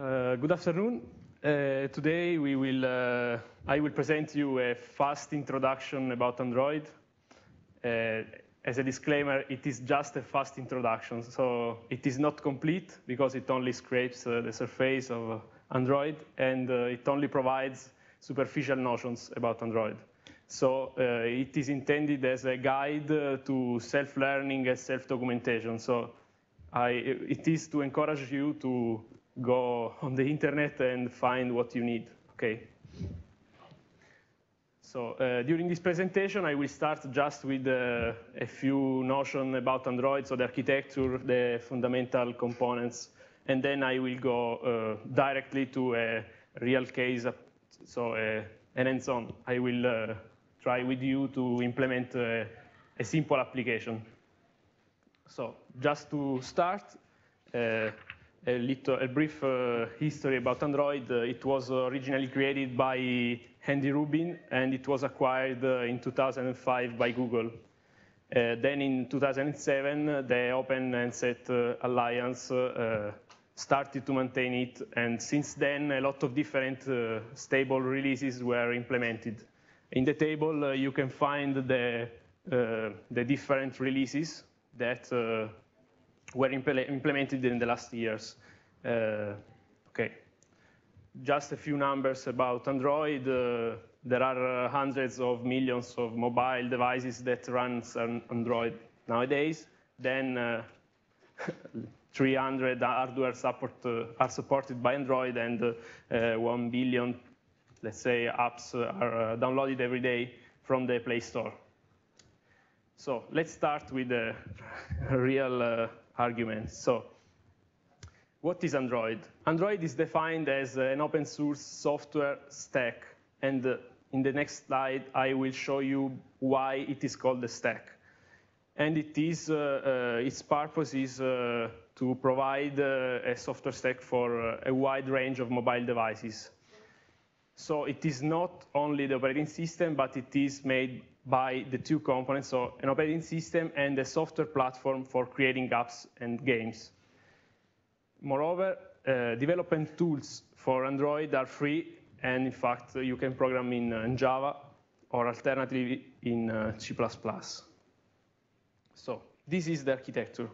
Uh, good afternoon. Uh, today we will, uh, I will present you a fast introduction about Android. Uh, as a disclaimer, it is just a fast introduction, so it is not complete because it only scrapes uh, the surface of Android and it only provides superficial notions about Android. So uh, it is intended as a guide uh, to self-learning and self-documentation. So I, it is to encourage you to go on the internet and find what you need, okay? So uh, during this presentation, I will start just with uh, a few notions about Android, so the architecture, the fundamental components, and then I will go uh, directly to a real case, so uh, an hands-on. I will uh, try with you to implement a, simple application. So just to start, uh, a little, a brief uh, history about Android. Uh, it was originally created by Andy Rubin, and it was acquired uh, in 2005 by Google. Uh, then in 2007, the Open Handset uh, Alliance uh, started to maintain it, and since then, a lot of different stable releases were implemented. In the table, you can find the, the different releases that were impl implemented in the last years. Uh, okay, just a few numbers about Android. Uh, there are uh, hundreds of millions of mobile devices that run on Android nowadays. Then uh, 300 hardware support uh, are supported by Android, and uh, 1 billion, let's say, apps are downloaded every day from the Play Store. So let's start with the real arguments. So what is Android? Android is defined as an open source software stack. And uh, in the next slide, I will show you why it is called a stack. And it is, uh, uh, its purpose is uh, to provide uh, a software stack for uh, a wide range of mobile devices. So it is not only the operating system, but it is made by the two components, so an operating system and a software platform for creating apps and games. Moreover, uh, development tools for Android are free, and in fact, you can program in, uh, in Java or alternatively in uh, C++. So this is the architecture.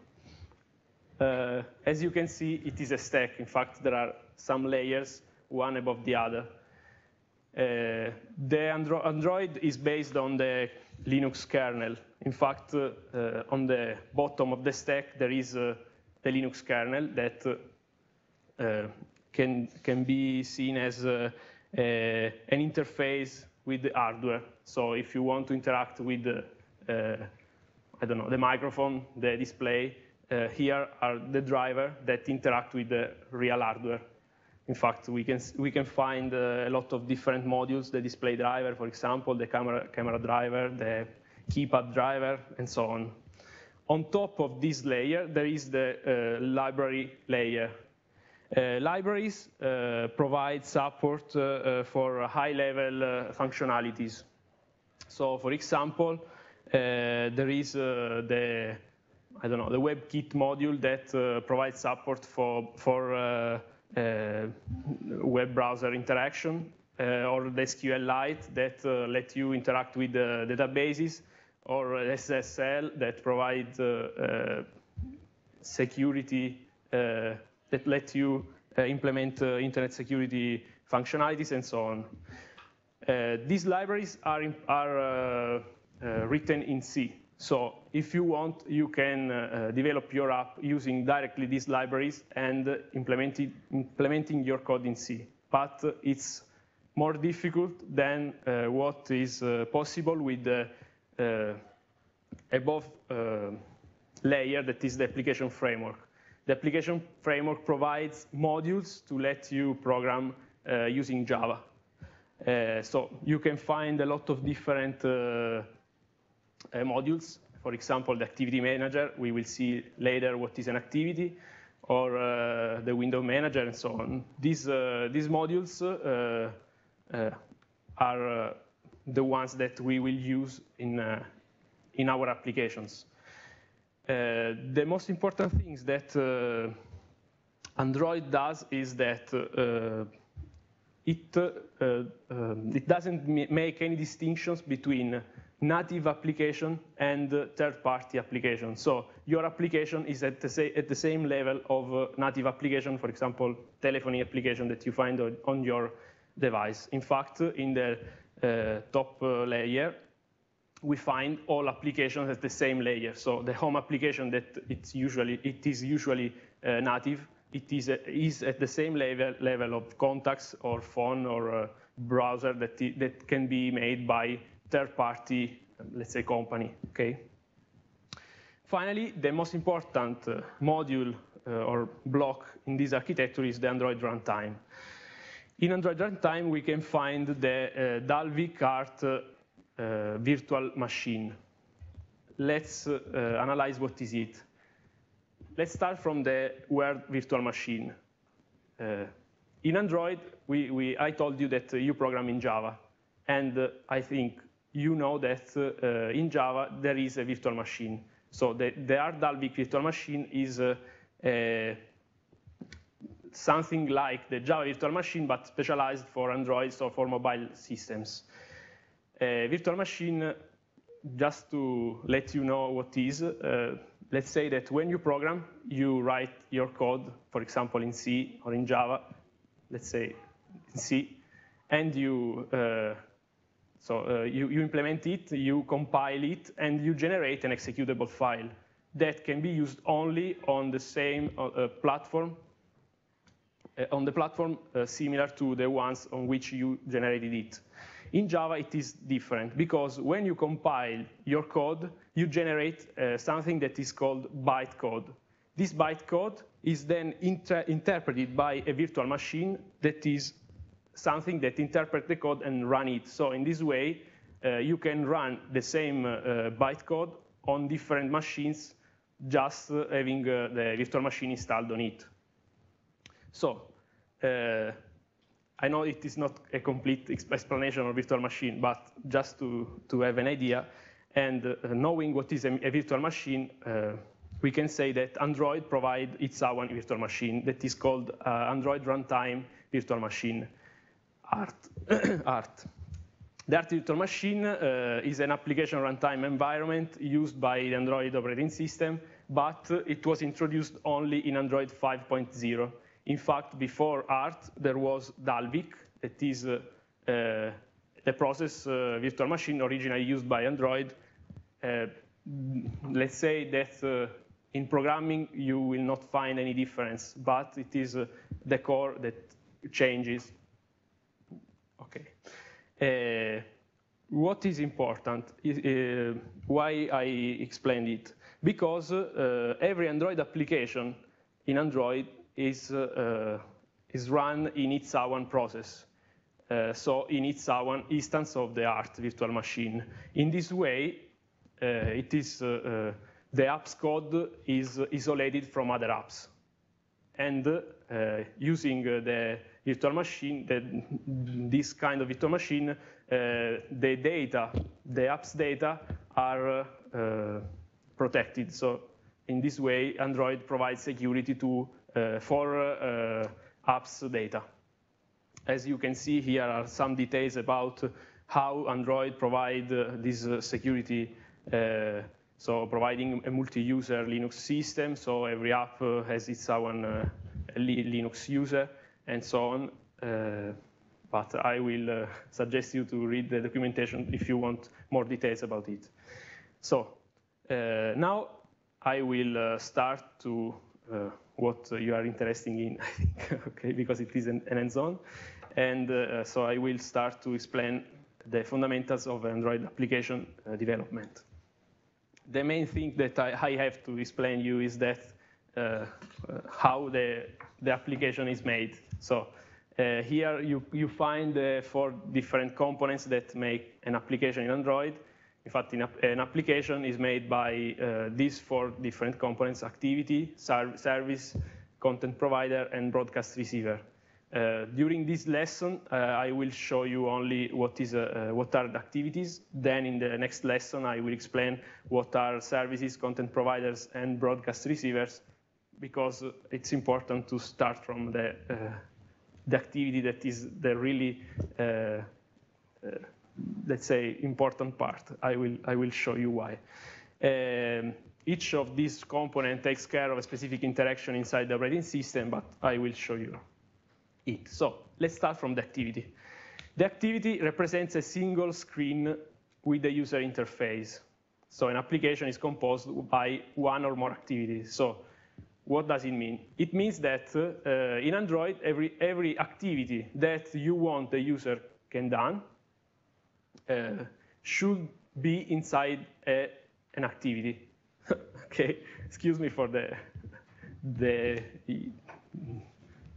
Uh, as you can see, it is a stack. In fact, there are some layers, one above the other. Uh, the Andro Android is based on the Linux kernel. In fact, uh, on the bottom of the stack, there is uh, the Linux kernel that can, can be seen as an interface with the hardware. So if you want to interact with I don't know, the microphone, the display, uh, here are the driver that interact with the real hardware. In fact, we can, we can find uh, a lot of different modules, the display driver, for example, the camera, camera driver, the keypad driver, and so on. On top of this layer, there is the uh, library layer. Uh, libraries uh, provide support uh, uh, for high-level functionalities. So, for example, there is the I don't know the WebKit module that provides support for for Uh, web browser interaction uh, or the SQLite that uh, let you interact with the databases or SSL that provide uh, uh, security that let you implement internet security functionalities and so on. these libraries are, are written in C. So if you want, you can uh, develop your app using directly these libraries and uh, implementing your code in C. But uh, it's more difficult than uh, what is uh, possible with the uh, above layer that is the application framework. The application framework provides modules to let you program using Java. so you can find a lot of different uh, modules. For example, the activity manager, we will see later what is an activity, or uh, the window manager and so on. These, uh, these modules are the ones that we will use in, in our applications. Uh, the most important things that uh, Android does is that uh, it, uh, um, it doesn't make any distinctions between native application and third-party application. So your application is at the, at the same level of uh, native application, for example, telephony application that you find on, your device. In fact, in the uh, top uh, layer, we find all applications at the same layer. So the home application that it's usually, it is usually uh, native, it is, uh, is at the same level, level of contacts or phone or uh, browser that, that can be made by third-party, let's say, company, okay? Finally, the most important uh, module uh, or block in this architecture is the Android runtime. In Android runtime, we can find the uh, Dalvik ART uh, virtual machine. Let's uh, analyze what is it. Let's start from the word virtual machine. Uh, in Android, we, we, I told you that you program in Java. And I think you know that uh, in Java there is a virtual machine. So the, the virtual machine is uh, something like the Java virtual machine, but specialized for Android or for mobile systems. virtual machine, just to let you know what is, uh, let's say that when you program, you write your code, for example, in C or in Java, let's say in C, and you uh, so uh, you, you implement it, you compile it, and you generate an executable file that can be used only on the same uh, uh platform, on the platform uh, similar to the ones on which you generated it. In Java, it is different because when you compile your code, you generate uh, something that is called bytecode. This bytecode is then inter interpreted by a virtual machine that is something that interprets the code and run it. So in this way, uh, you can run the same uh, bytecode on different machines, just uh, having uh, the virtual machine installed on it. So uh, I know it is not a complete explanation of virtual machine, but just to, to have an idea, and uh, knowing what is a, virtual machine, we can say that Android provides its own virtual machine that is called Android Runtime Virtual Machine. ART. ART. The ART virtual machine uh, is an application runtime environment used by the Android operating system, but it was introduced only in Android 5.0. In fact, before ART, there was Dalvik, that is uh, uh, the process uh, virtual machine originally used by Android. Uh, let's say that uh, in programming, you will not find any difference, but it is the core that changes. Uh, what is important? Uh, why I explained it? Because uh, every Android application in Android is, uh, is run in its own process. Uh, so in its own instance of the ART virtual machine. In this way, uh, it is, the apps code is isolated from other apps. And using the virtual machine, the, this kind of virtual machine, uh, the data, the apps data are uh, protected. So in this way, Android provides security to, uh, for uh, apps data. As you can see, here are some details about how Android provide uh, this uh, security so providing a multi-user Linux system, so every app has its own uh, Linux user and so on. Uh, but I will uh, suggest you to read the documentation if you want more details about it. So uh, now I will start to what you are interested in, I think, okay, because it is an, an hands-on. And uh, so I will start to explain the fundamentals of Android application uh, development. The main thing that I, I, have to explain you is that uh, how the, the application is made. So uh, here you, you find uh, four different components that make an application in Android. In fact, in an application is made by uh, these four different components, activity, service, content provider, and broadcast receiver. Uh, during this lesson, uh, I will show you only what, is, uh, what are the activities. Then in the next lesson, I will explain what are services, content providers, and broadcast receivers because it's important to start from the, uh, the activity that is the really, uh, uh, let's say, important part. I will, I will show you why. Um, each of these components takes care of a specific interaction inside the operating system, but I will show you it. So let's start from the activity. The activity represents a single screen with the user interface. So an application is composed by one or more activities. So what does it mean? It means that uh, in Android, every, every activity that you want the user can done uh, should be inside a, an activity. okay, excuse me for the, the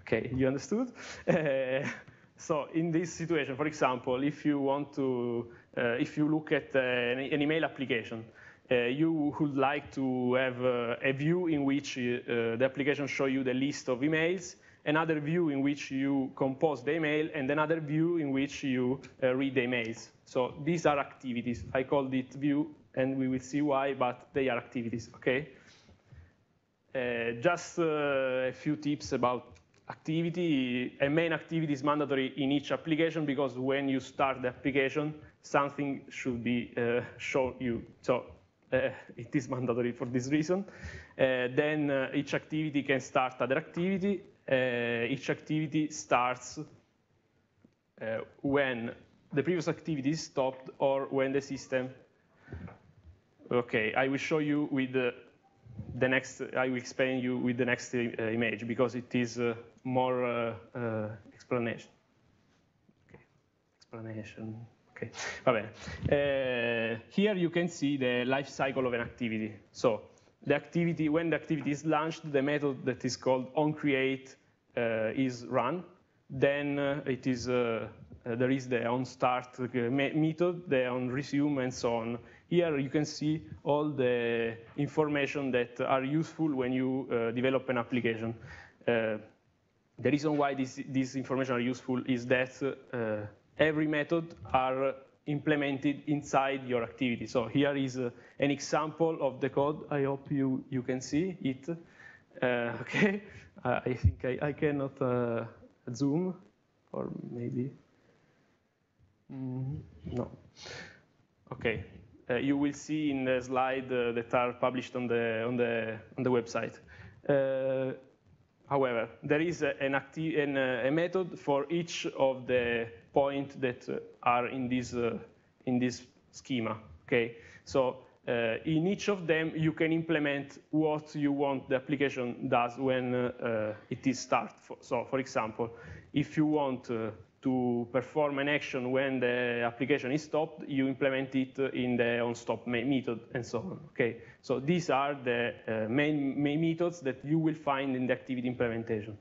okay, you understood? Uh, so in this situation, for example, if you want to, uh, if you look at uh, an, email application, you would like to have uh, a view in which uh, the application show you the list of emails, another view in which you compose the email, and another view in which you read the emails. So these are activities. I called it view and we will see why, but they are activities, okay? Uh, just uh, a few tips about activity. A main activity is mandatory in each application because when you start the application, something should be uh, shown you. So uh, it is mandatory for this reason. Uh, then each activity can start other activity. each activity starts when the previous activity is stopped or when the system Okay, I will show you with the, the next, I will explain you with the next image because it is uh, more uh, uh explanation. Okay, explanation. Okay, uh, here you can see the life cycle of an activity. So the activity, when the activity is launched, the method that is called onCreate uh, is run. Then it is, there is the onStart method, the onResume, and so on here you can see all the information that are useful when you uh, develop an application. Uh, the reason why this, this information are useful is that uh, every method are implemented inside your activity. So here is uh, an example of the code. I hope you, you can see it. Uh, okay, I think I, I cannot uh, zoom, or maybe, mm, no. Okay, uh, you will see in the slide uh, that are published on the, on the, on the website. Uh, however, there is an an, a method for each of the points that are in this, in this schema. Okay, so uh, in each of them, you can implement what you want the application does when uh, it is start. So, for example, if you want uh, to perform an action when the application is stopped, you implement it in the onStop method and so on. Okay, so these are the uh, main, main methods that you will find in the activity implementation.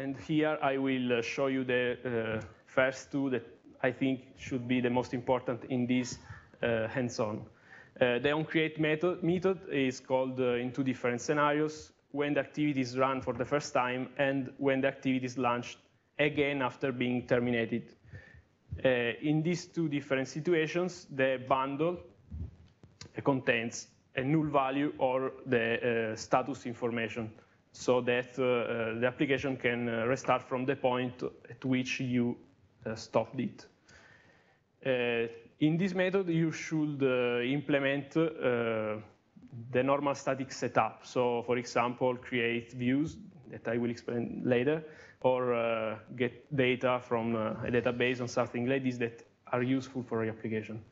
And here I will uh, show you the uh, first two that I think should be the most important in this uh, hands-on. The onCreate method, method is called in two different scenarios, when the activity is run for the first time and when the activity is launched again after being terminated. Uh, in these two different situations, the bundle contains a null value or the uh, status information so that uh, uh the application can uh, restart from the point at which you stopped it. in this method, you should implement the normal static setup. So, for example, create views that I will explain later, or uh, get data from uh, a database on something like this that are useful for your application.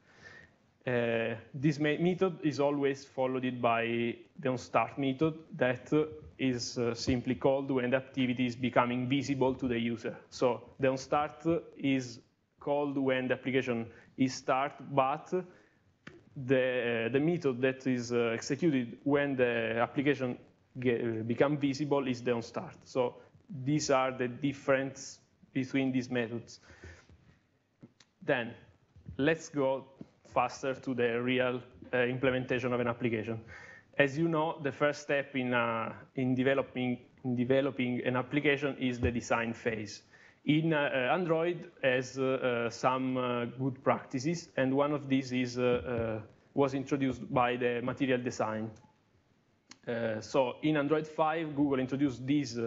Uh, this method is always followed by the onStart method that is uh, simply called when the activity is becoming visible to the user. So the onStart is called when the application is start, but the, uh, the method that is uh, executed when the application get, become visible is the onStart. So these are the difference between these methods. Then let's go faster to the real uh, implementation of an application. As you know, the first step in, uh, in, developing, in developing an application is the design phase. In uh, uh Android has uh, uh, some good practices, and one of these is, was introduced by the material design. So in Android 5, Google introduced this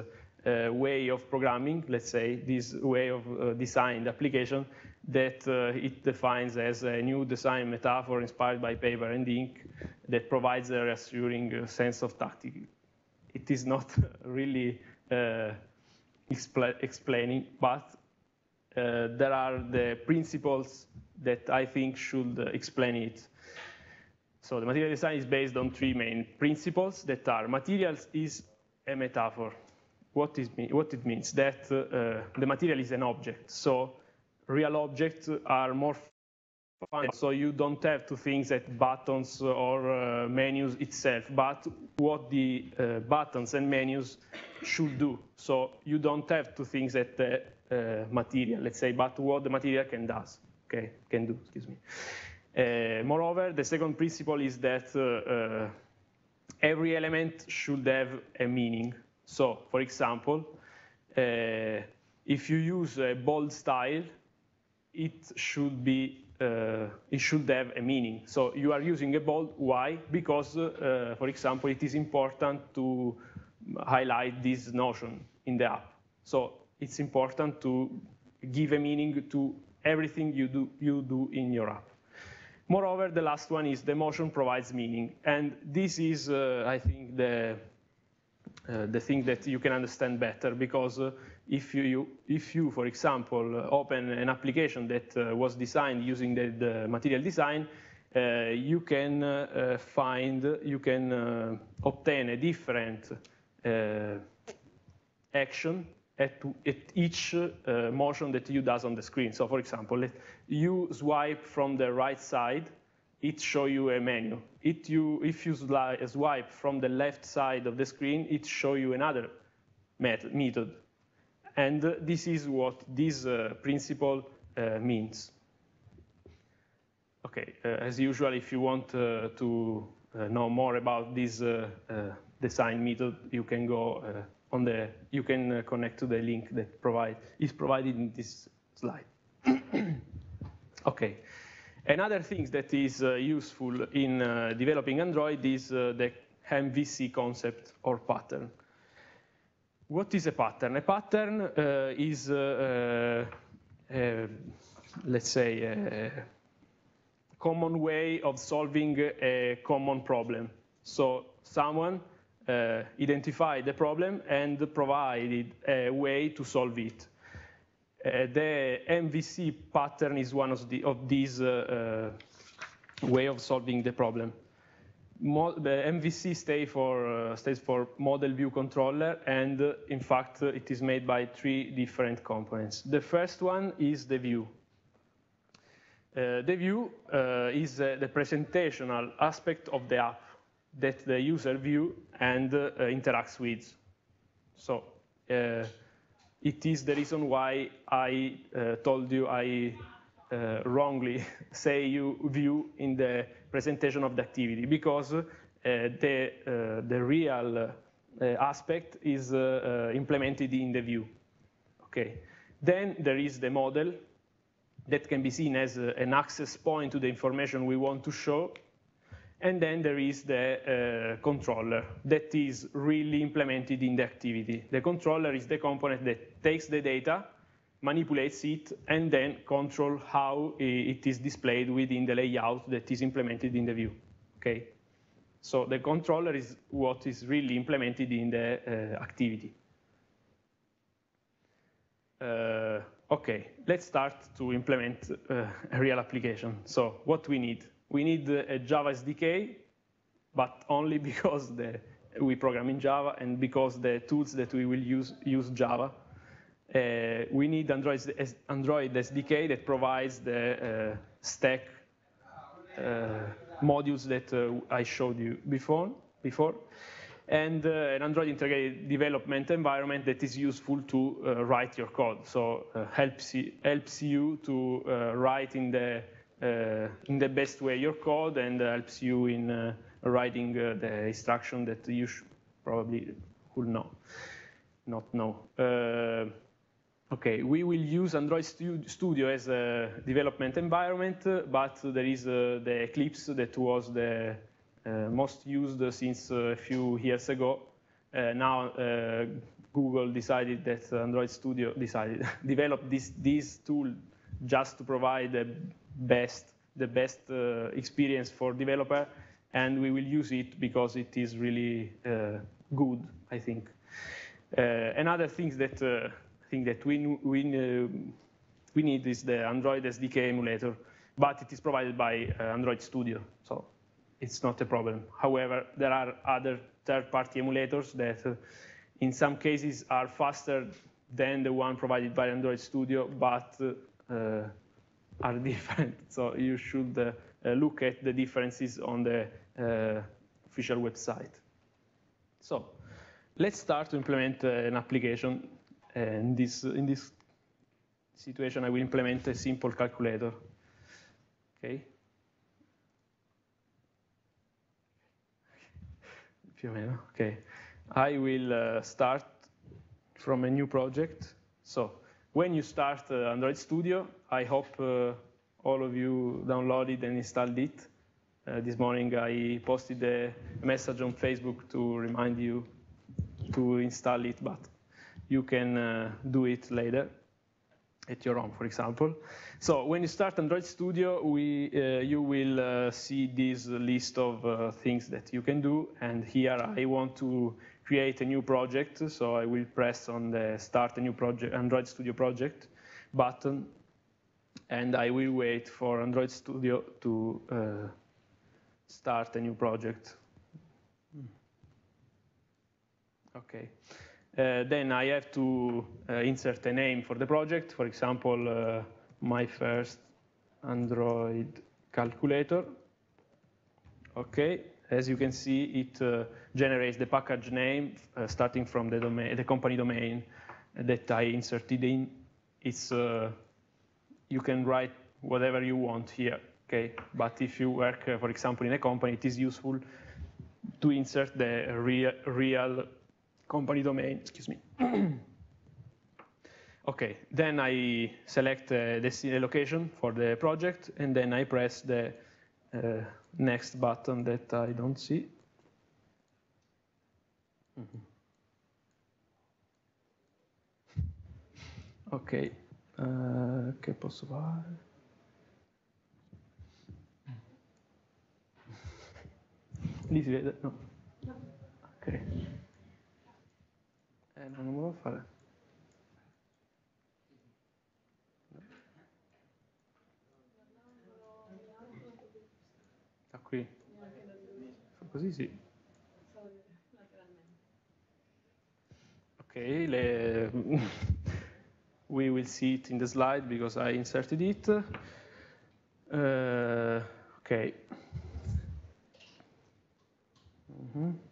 way of programming, let's say, this way of design the application that uh, it defines as a new design metaphor inspired by paper and ink that provides a reassuring uh, sense of tactic. It is not really uh, expl explaining, but uh, there are the principles that I think should explain it. So the material design is based on three main principles that are materials is a metaphor. What, is, what it means? That uh, the material is an object. So real objects are more fun. So you don't have to think that buttons or uh, menus itself, but what the uh, buttons and menus should do. So you don't have to think that the uh, material, let's say, but what the material can does. Okay, can do. Excuse me. Uh, moreover, the second principle is that uh, uh, every element should have a meaning. So, for example, if you use a bold style, it should be uh, it should have a meaning. So you are using a bold. Why? Because, uh, for example, it is important to highlight this notion in the app. So it's important to give a meaning to everything you do, you do in your app. Moreover, the last one is the motion provides meaning. And this is, uh, I think, the, uh, the thing that you can understand better because uh, if you, if you, for example, uh, open an application that uh, was designed using the, the material design, uh, you can find, you can obtain a different action at, at each motion that you does on the screen. So for example, if you swipe from the right side, it show you a menu. You, if you swipe from the left side of the screen, it show you another method. And this is what this uh, principle uh, means. Okay, uh, as usual, if you want to know more about this design method, you can go on the, you can connect to the link that provide, is provided in this slide. okay. Another thing that is uh, useful in uh, developing Android is uh, the MVC concept or pattern. What is a pattern? A pattern uh, is, uh, uh, let's say, a common way of solving a common problem. So someone uh, identified the problem and provided a way to solve it. Uh, the MVC pattern is one of, the, of these uh, way of solving the problem the MVC stay for, uh, stands for Model View Controller, and uh, in fact, uh, it is made by three different components. The first one is the view. Uh, the view uh, is uh, the presentational aspect of the app that the user view and interacts with. So it is the reason why I told you I wrongly say you view in the presentation of the activity because uh, the, uh, the real uh, aspect is implemented in the view. Okay. Then there is the model that can be seen as an access point to the information we want to show. And then there is the uh, controller that is really implemented in the activity. The controller is the component that takes the data manipulates it, and then control how it is displayed within the layout that is implemented in the view. Okay, so the controller is what is really implemented in the uh, activity. Uh, okay, let's start to implement uh, a real application. So what we need? We need a Java SDK, but only because the, we program in Java and because the tools that we will use use Java uh, we need Android, Android SDK that provides the uh, stack uh, modules that uh, I showed you before, before. and uh, an Android integrated development environment that is useful to uh, write your code. So helps, you, helps you to write in the, in the best way your code and helps you in writing the instruction that you probably would know, not know. Okay, we will use Android Studio as a development environment, but there is uh, the Eclipse that was the most used since a few years ago. now Google decided that Android Studio decided developed this this tool just to provide the best the best uh, experience for developer, and we will use it because it is really uh, good, I think. Uh, another thing that uh, thing that we we uh, we need is the Android SDK emulator, but it is provided by uh, Android Studio, so it's not a problem. However, there are other third-party emulators that, in some cases, are faster than the one provided by Android Studio, but are different. So you should uh, uh, look at the differences on the uh, official website. So let's start to implement an application. And this, in this situation, I will implement a simple calculator. Okay. Okay. I will uh, start from a new project. So when you start uh, Android Studio, I hope uh, all of you downloaded and installed it. Uh, this morning I posted a message on Facebook to remind you to install it, but you can uh, do it later at your home, for example. So when you start Android Studio, we, uh, you will uh, see this list of uh, things that you can do. And here I want to create a new project. So I will press on the Start a New Project, Android Studio Project button, and I will wait for Android Studio to uh, start a new project. Okay. Uh, then I have to uh, insert a name for the project. For example, uh, my first Android calculator. Okay as you can see, it uh, generates the package name uh, starting from the domain, the company domain that I inserted in. It's uh, you can write whatever you want here, okay? But if you work, for example, in a company, it is useful to insert the real, real company domain. Excuse me. okay, then I select uh, the location for the project, and then I press the uh, next button that I don't see. Mm -hmm. Ok, uh, che posso fare? Lì si vede? No. Ok. Eh, non lo devo fare. qui. Così sì. Ok, le, we will see it in the slide because I inserted it. Uh, okay. Mm -hmm.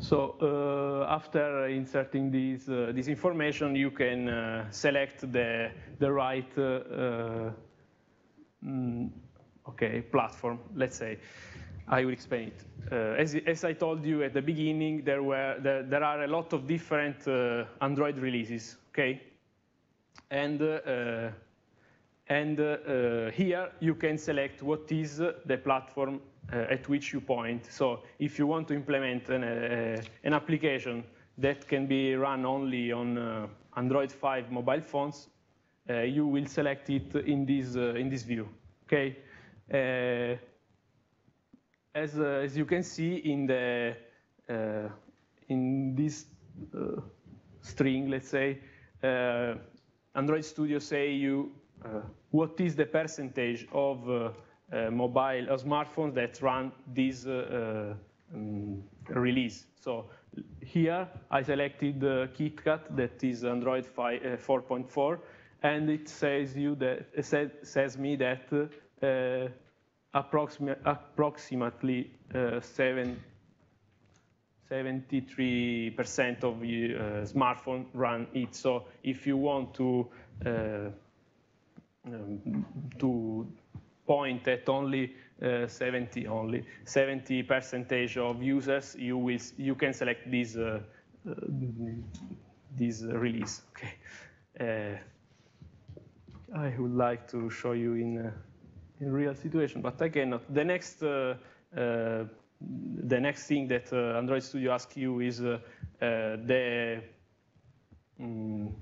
So uh, after inserting this, uh, this information, you can uh, select the, the right uh, mm, okay, platform, let's say. I will explain it. Uh, as, as, I told you at the beginning, there, were, there, there are a lot of different uh, Android releases, okay? And, uh, and uh, here you can select what is the platform uh, at which you point. So if you want to implement an, uh, an application that can be run only on Android 5 mobile phones, you will select it in this, in this view, okay? Uh, as, uh, as you can see in the uh, in this string, let's say, Android Studio say you what is the percentage of uh, mobile or smartphones that run this uh, um, release. So here I selected uh, KitKat that is Android 4.4 and it says you that says, says me that uh, approximately uh, 73% of uh, smartphone run it. So if you want to um, to point at only uh, 70 only 70 percentage of users, you will you can select this uh, uh, this release. Okay, I would like to show you in in real situation, but I cannot. The next uh, uh, the next thing that uh, Android Studio asks you is uh, uh, the um,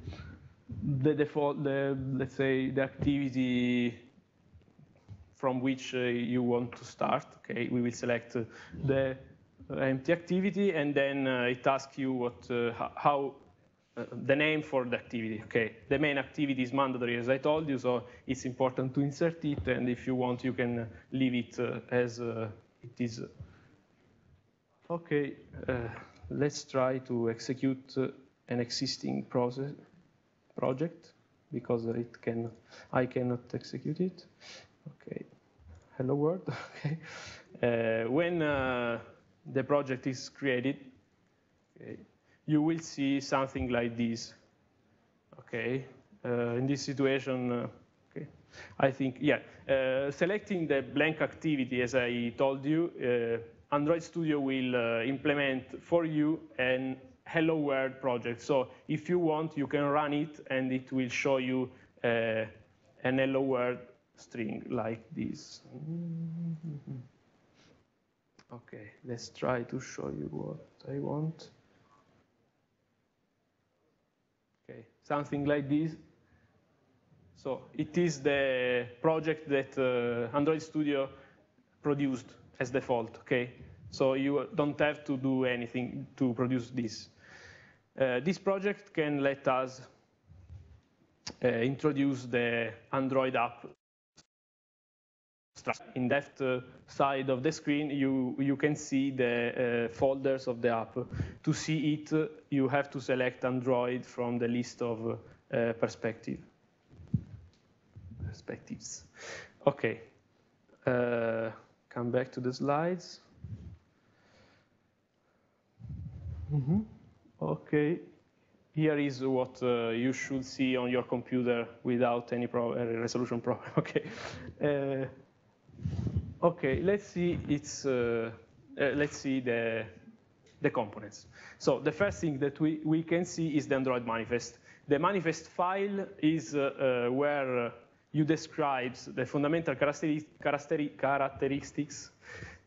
the default, the, let's say, the activity from which uh, you want to start. Okay, we will select uh, the uh, empty activity, and then uh, it asks you what, uh, how, uh, the name for the activity. Okay, the main activity is mandatory, as I told you, so it's important to insert it, and if you want, you can leave it as it is. Okay, let's try to execute an existing process project because it can I cannot execute it. Hello world. okay, uh, when uh, the project is created, okay, you will see something like this. Okay, uh, in this situation, uh, okay, I think yeah, uh, selecting the blank activity as I told you. Uh, Android Studio will implement for you an hello world project. So if you want, you can run it and it will show you uh, an hello world string like this. Okay, let's try to show you what I want. Okay, something like this. So it is the project that uh, Android Studio produced as default, okay? So you don't have to do anything to produce this. Uh, this project can let us uh, introduce the Android app. In left uh, side of the screen, you, you can see the uh, folders of the app. To see it, you have to select Android from the list of uh, perspective. perspectives. OK. Uh, come back to the slides. Mm -hmm. Okay, here is what uh, you should see on your computer without any pro uh, resolution problem. okay, uh, okay. Let's see. It's uh, uh, let's see the the components. So the first thing that we we can see is the Android manifest. The manifest file is uh, where you describe the fundamental characteristics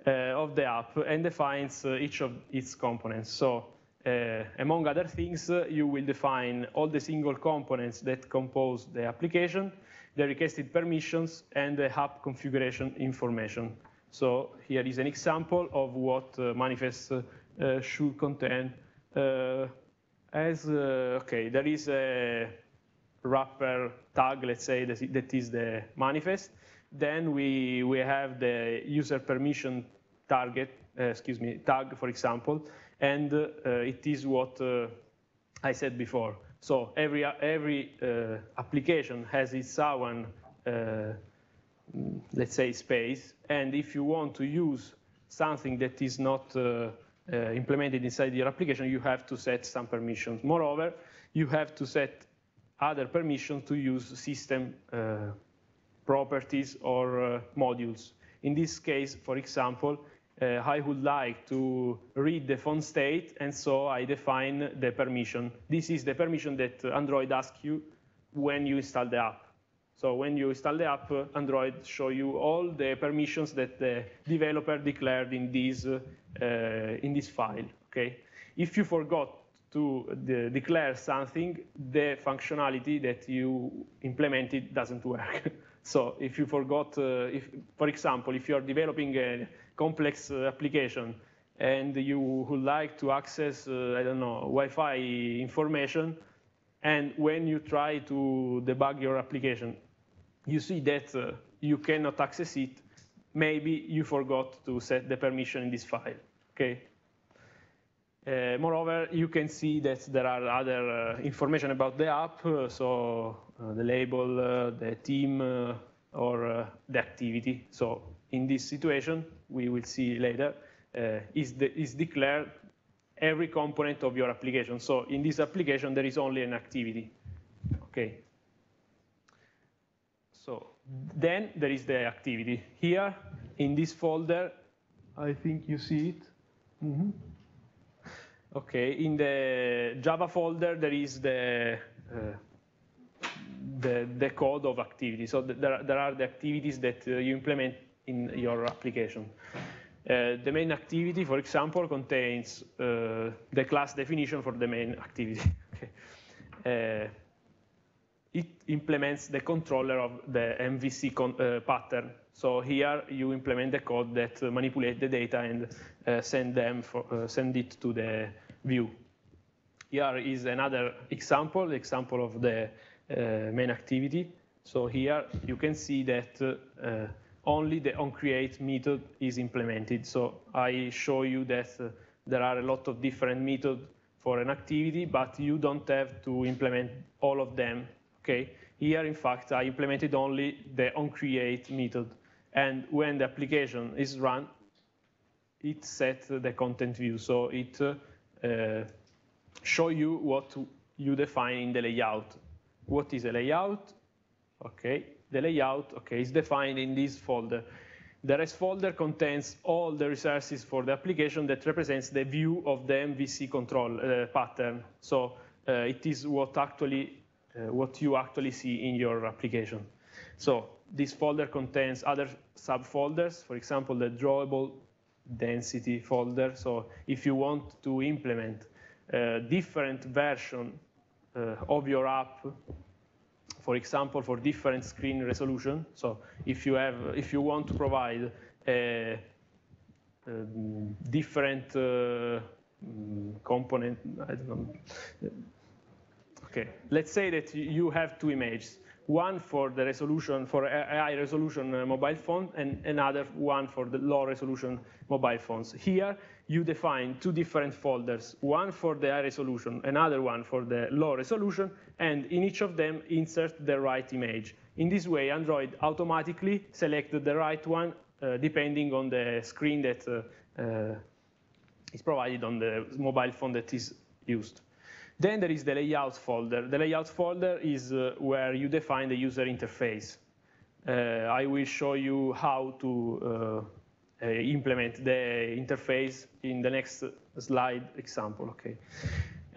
of the app and defines each of its components. So uh, among other things, uh, you will define all the single components that compose the application, the requested permissions, and the hub configuration information. So here is an example of what uh, manifest uh, should contain. Uh, as okay, there is a wrapper tag, let's say that, that is the manifest. Then we we have the user permission target, excuse me, tag, for example, and uh, it is what uh, I said before. So every, every uh, application has its own, let's say, space, and if you want to use something that is not uh, implemented inside your application, you have to set some permissions. Moreover, you have to set other permissions to use system uh, properties or uh, modules. In this case, for example, uh, I would like to read the phone state, and so I define the permission. This is the permission that Android asks you when you install the app. So when you install the app, Android show you all the permissions that the developer declared in this, uh, in this file. Okay? If you forgot to de declare something, the functionality that you implemented doesn't work. so if you forgot, uh, if, for example, if you're developing a complex uh, application and you would like to access, uh, I don't know, Wi-Fi information, and when you try to debug your application, you see that uh, you cannot access it, maybe you forgot to set the permission in this file, okay? Uh, moreover, you can see that there are other uh, information about the app, uh, so the label, the theme, or the activity. So in this situation, we will see later, uh, is, the, is declared every component of your application. So in this application, there is only an activity. Okay. So then there is the activity. Here in this folder, I think you see it. Mm -hmm. Okay, in the Java folder, there is the uh, the, the code of activity. So there, there are the activities that uh, you implement in your application. Uh, the main activity, for example, contains uh, the class definition for the main activity. okay. Uh, it implements the controller of the MVC uh, pattern. So here you implement the code that manipulates the data and uh, send them for, send it to the view. Here is another example, the example of the main activity. So here you can see that uh, only the onCreate method is implemented. So I show you that uh, there are a lot of different methods for an activity, but you don't have to implement all of them. Okay. Here, in fact, I implemented only the onCreate method. And when the application is run, it sets the content view. So it uh, show you what you define in the layout. What is a layout? okay? The layout, okay, is defined in this folder. The res folder contains all the resources for the application that represents the view of the MVC control uh, pattern. So uh, it is what actually uh, what you actually see in your application. So this folder contains other subfolders, for example, the drawable density folder. So if you want to implement a different version uh, of your app for example, for different screen resolution. So if you have, if you want to provide a, a different uh, component, I don't know. Okay, let's say that you have two images, one for the resolution, for high resolution uh, mobile phone, and another one for the low resolution mobile phones. Here, you define two different folders, one for the high resolution, another one for the low resolution, and in each of them insert the right image. In this way, Android automatically selects the right one uh, depending on the screen that uh, uh, is provided on the mobile phone that is used. Then there is the layout folder. The layout folder is uh, where you define the user interface. Uh, I will show you how to uh, implement the interface in the next slide example. Okay.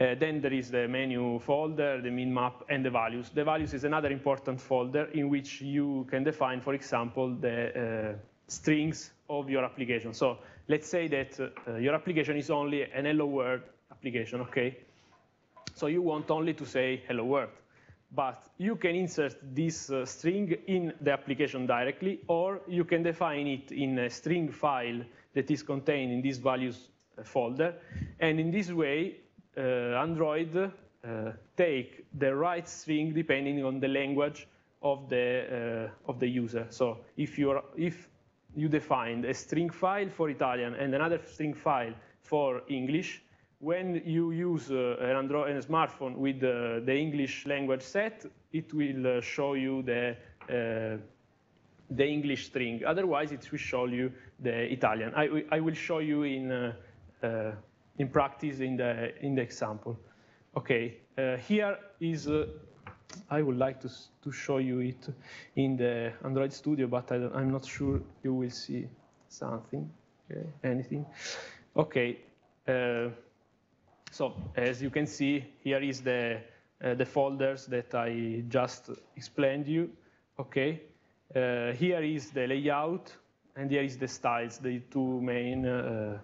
Uh, then there is the menu folder, the mipmap, and the values. The values is another important folder in which you can define, for example, the uh, strings of your application. So let's say that uh, your application is only an hello world application, okay? So you want only to say hello world but you can insert this uh, string in the application directly, or you can define it in a string file that is contained in this values uh, folder. And in this way, uh, Android uh, take the right string depending on the language of the, uh, of the user. So if, you're, if you define a string file for Italian and another string file for English, when you use uh, an Android and a smartphone with uh, the English language set, it will uh, show you the uh, the English string. Otherwise, it will show you the Italian. I, I will show you in uh, uh, in practice in the in the example. Okay, here is. I would like to to show you it in the Android Studio, but I am not sure you will see something. Okay, anything. Okay. So as you can see, here is the, uh, the folders that I just explained you. Okay, uh, here is the layout, and here is the styles, the two main uh,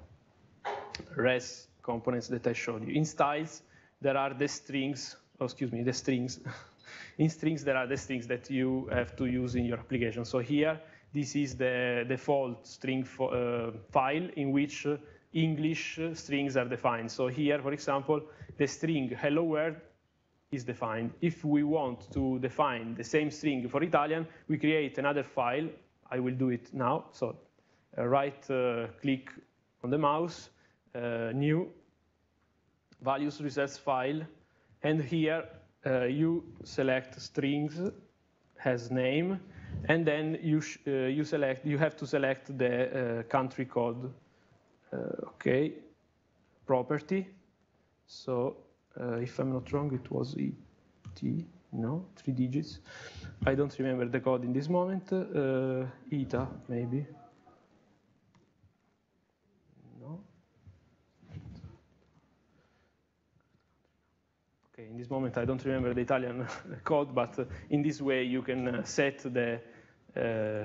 res components that I showed you. In styles, there are the strings, oh, excuse me, the strings. in strings, there are the strings that you have to use in your application. So here, this is the default string uh, file in which English strings are defined. So here, for example, the string hello world is defined. If we want to define the same string for Italian, we create another file. I will do it now. So uh, right uh, click on the mouse, uh, new, values resource file, and here uh, you select strings has name, and then you, uh, you, select, you have to select the uh, country code uh, okay, property. So uh, if I'm not wrong, it was ET, no, three digits. I don't remember the code in this moment. Uh, ETA, maybe. No. Okay, in this moment I don't remember the Italian code, but in this way you can set the uh,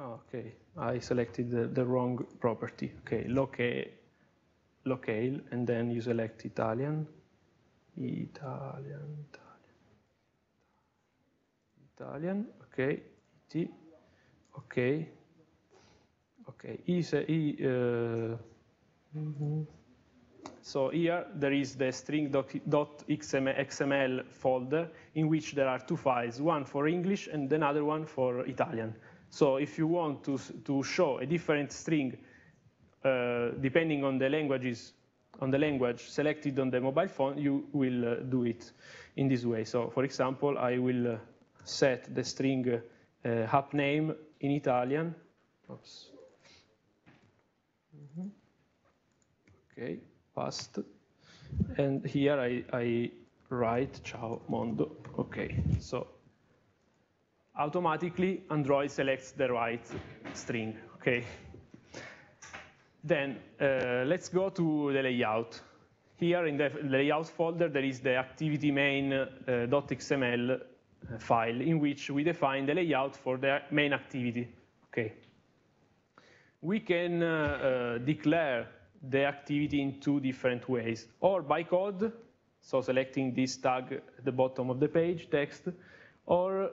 Oh, okay, I selected the, the, wrong property. Okay, locale, locale, and then you select Italian. Italian, Italian, Italian, okay, It, okay, okay, uh, mm -hmm. So here there is the string.xml folder in which there are two files, one for English and another one for Italian. So if you want to, to show a different string uh, depending on the languages, on the language selected on the mobile phone, you will uh, do it in this way. So for example, I will uh, set the string uh, app name in Italian. Oops. Mm -hmm. Okay, past. And here I, I write ciao mondo. Okay, so automatically Android selects the right string, okay? Then uh, let's go to the layout. Here in the layout folder, there is the activity main.xml uh, uh, file in which we define the layout for the main activity, okay? We can uh, uh, declare the activity in two different ways, or by code, so selecting this tag at the bottom of the page, text, or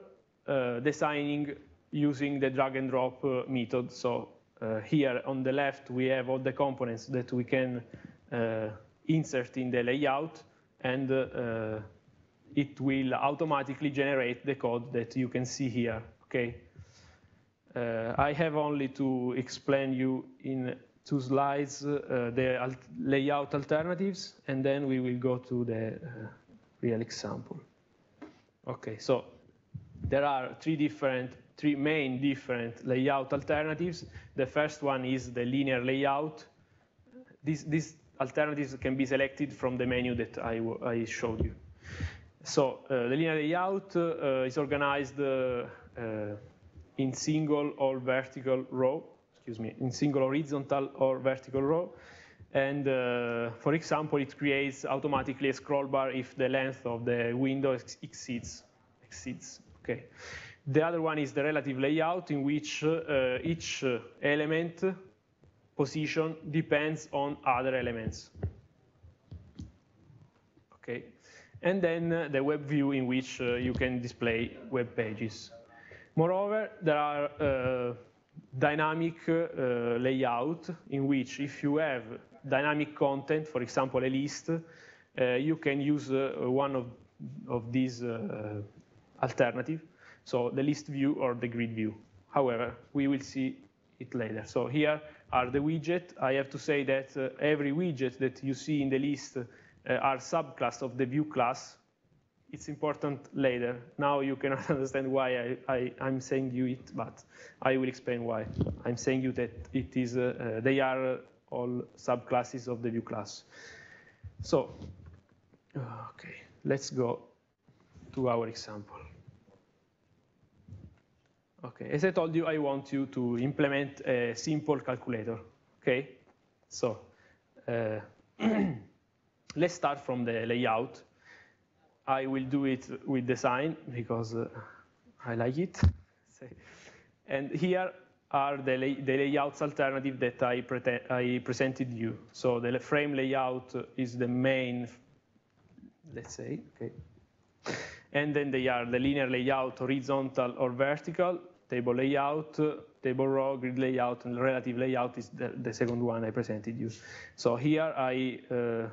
designing using the drag and drop uh, method. So uh, here on the left, we have all the components that we can uh, insert in the layout, and uh, it will automatically generate the code that you can see here, okay? Uh, I have only to explain you in two slides uh, the layout alternatives, and then we will go to the uh, real example. Okay, so there are three different, three main different layout alternatives. The first one is the linear layout. These, these alternatives can be selected from the menu that I, I showed you. So uh, the linear layout uh, is organized uh, uh, in single or vertical row, excuse me, in single horizontal or vertical row. And uh, for example, it creates automatically a scroll bar if the length of the window exceeds, exceeds Okay. The other one is the relative layout in which uh, each uh, element position depends on other elements. Okay. And then uh, the web view in which uh, you can display web pages. Moreover, there are uh, dynamic uh, layout in which if you have dynamic content, for example, a list, you can use one of, of these alternative, so the list view or the grid view. However, we will see it later. So here are the widgets. I have to say that uh, every widget that you see in the list uh, are subclass of the view class. It's important later. Now you cannot understand why I, am saying you it, but I will explain why. I'm saying you that it is, uh, uh they are all subclasses of the view class. So, okay, let's go to our example. Okay, as I told you, I want you to implement a simple calculator. Okay, so uh, let's start from the layout. I will do it with design because uh, I like it. and here are the, lay the layouts alternative that I, I presented you. So the frame layout is the main, let's say, okay. And then they are the linear layout, horizontal or vertical, table layout, table row, grid layout, and relative layout is the, the second one I presented you. So here I, uh,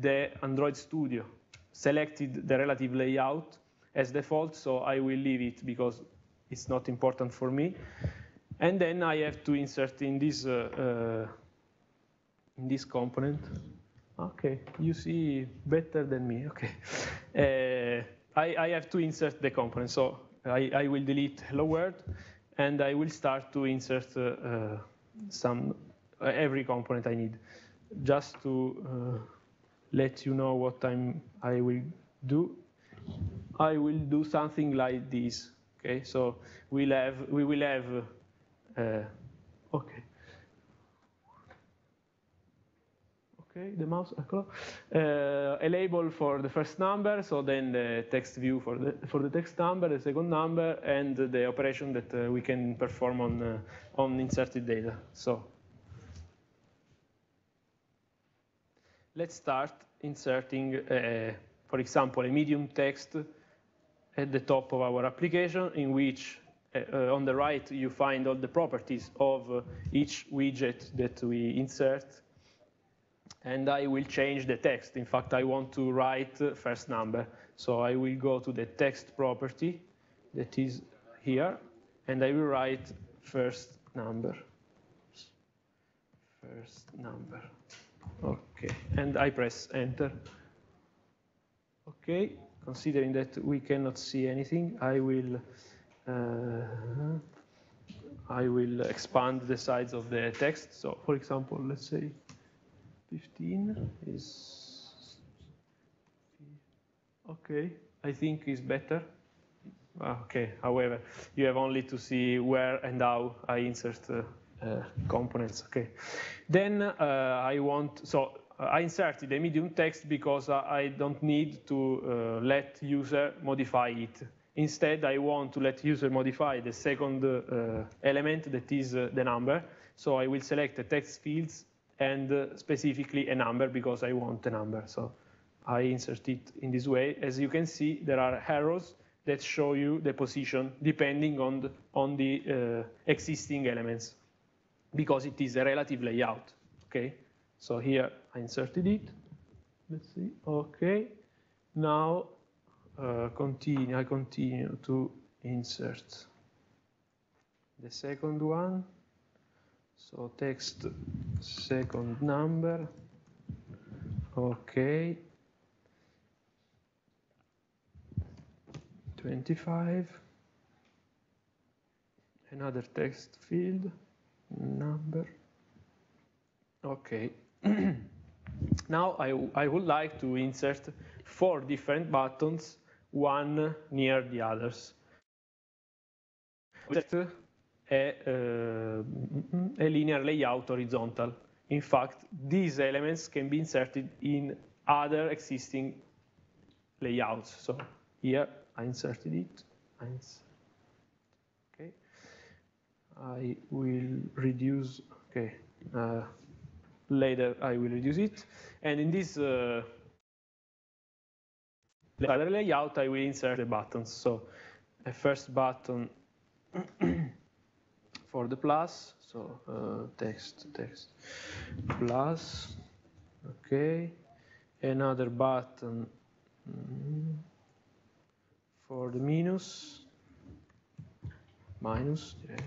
the Android Studio selected the relative layout as default, so I will leave it because it's not important for me. And then I have to insert in this, uh, uh, in this component. Okay, you see better than me, okay. Uh, I, I have to insert the component, so I, I, will delete hello world, and I will start to insert uh, uh, some uh, every component I need, just to let you know what I'm, I will do. I will do something like this. Okay, so we'll have we will have uh, okay. Okay, the mouse. Uh, a label for the first number, so then the text view for the, for the text number, the second number, and the operation that uh, we can perform on, uh, on inserted data. So let's start inserting, uh, for example, a medium text at the top of our application in which uh, on the right you find all the properties of uh, each widget that we insert and I will change the text. In fact, I want to write first number. So I will go to the text property that is here, and I will write first number. First number. Okay, and I press enter. Okay, considering that we cannot see anything, I will uh, I will expand the size of the text. So, for example, let's say 15 is okay. I think is better. Ah, okay. However, you have only to see where and how I insert uh, uh, components. Okay. Then uh, I want so I inserted a medium text because I don't need to uh, let user modify it. Instead, I want to let user modify the second uh, element that is uh, the number. So I will select the text fields and uh, specifically a number because I want a number. So I insert it in this way. As you can see, there are arrows that show you the position depending on the, on the uh, existing elements because it is a relative layout. Okay, so here I inserted it. Let's see. Okay, now uh, continue. I continue to insert the second one. So text second number. Okay. 25. Another text field, number. Okay. now I, I would like to insert four different buttons, one near the others a, a linear layout horizontal. In fact, these elements can be inserted in other existing layouts. So here I inserted it. Okay. I will reduce. Okay. Uh, later I will reduce it. And in this uh, other layout, I will insert the buttons. So a first button for the plus, so uh, text, text, plus, okay, another button mm, for the minus, minus, okay.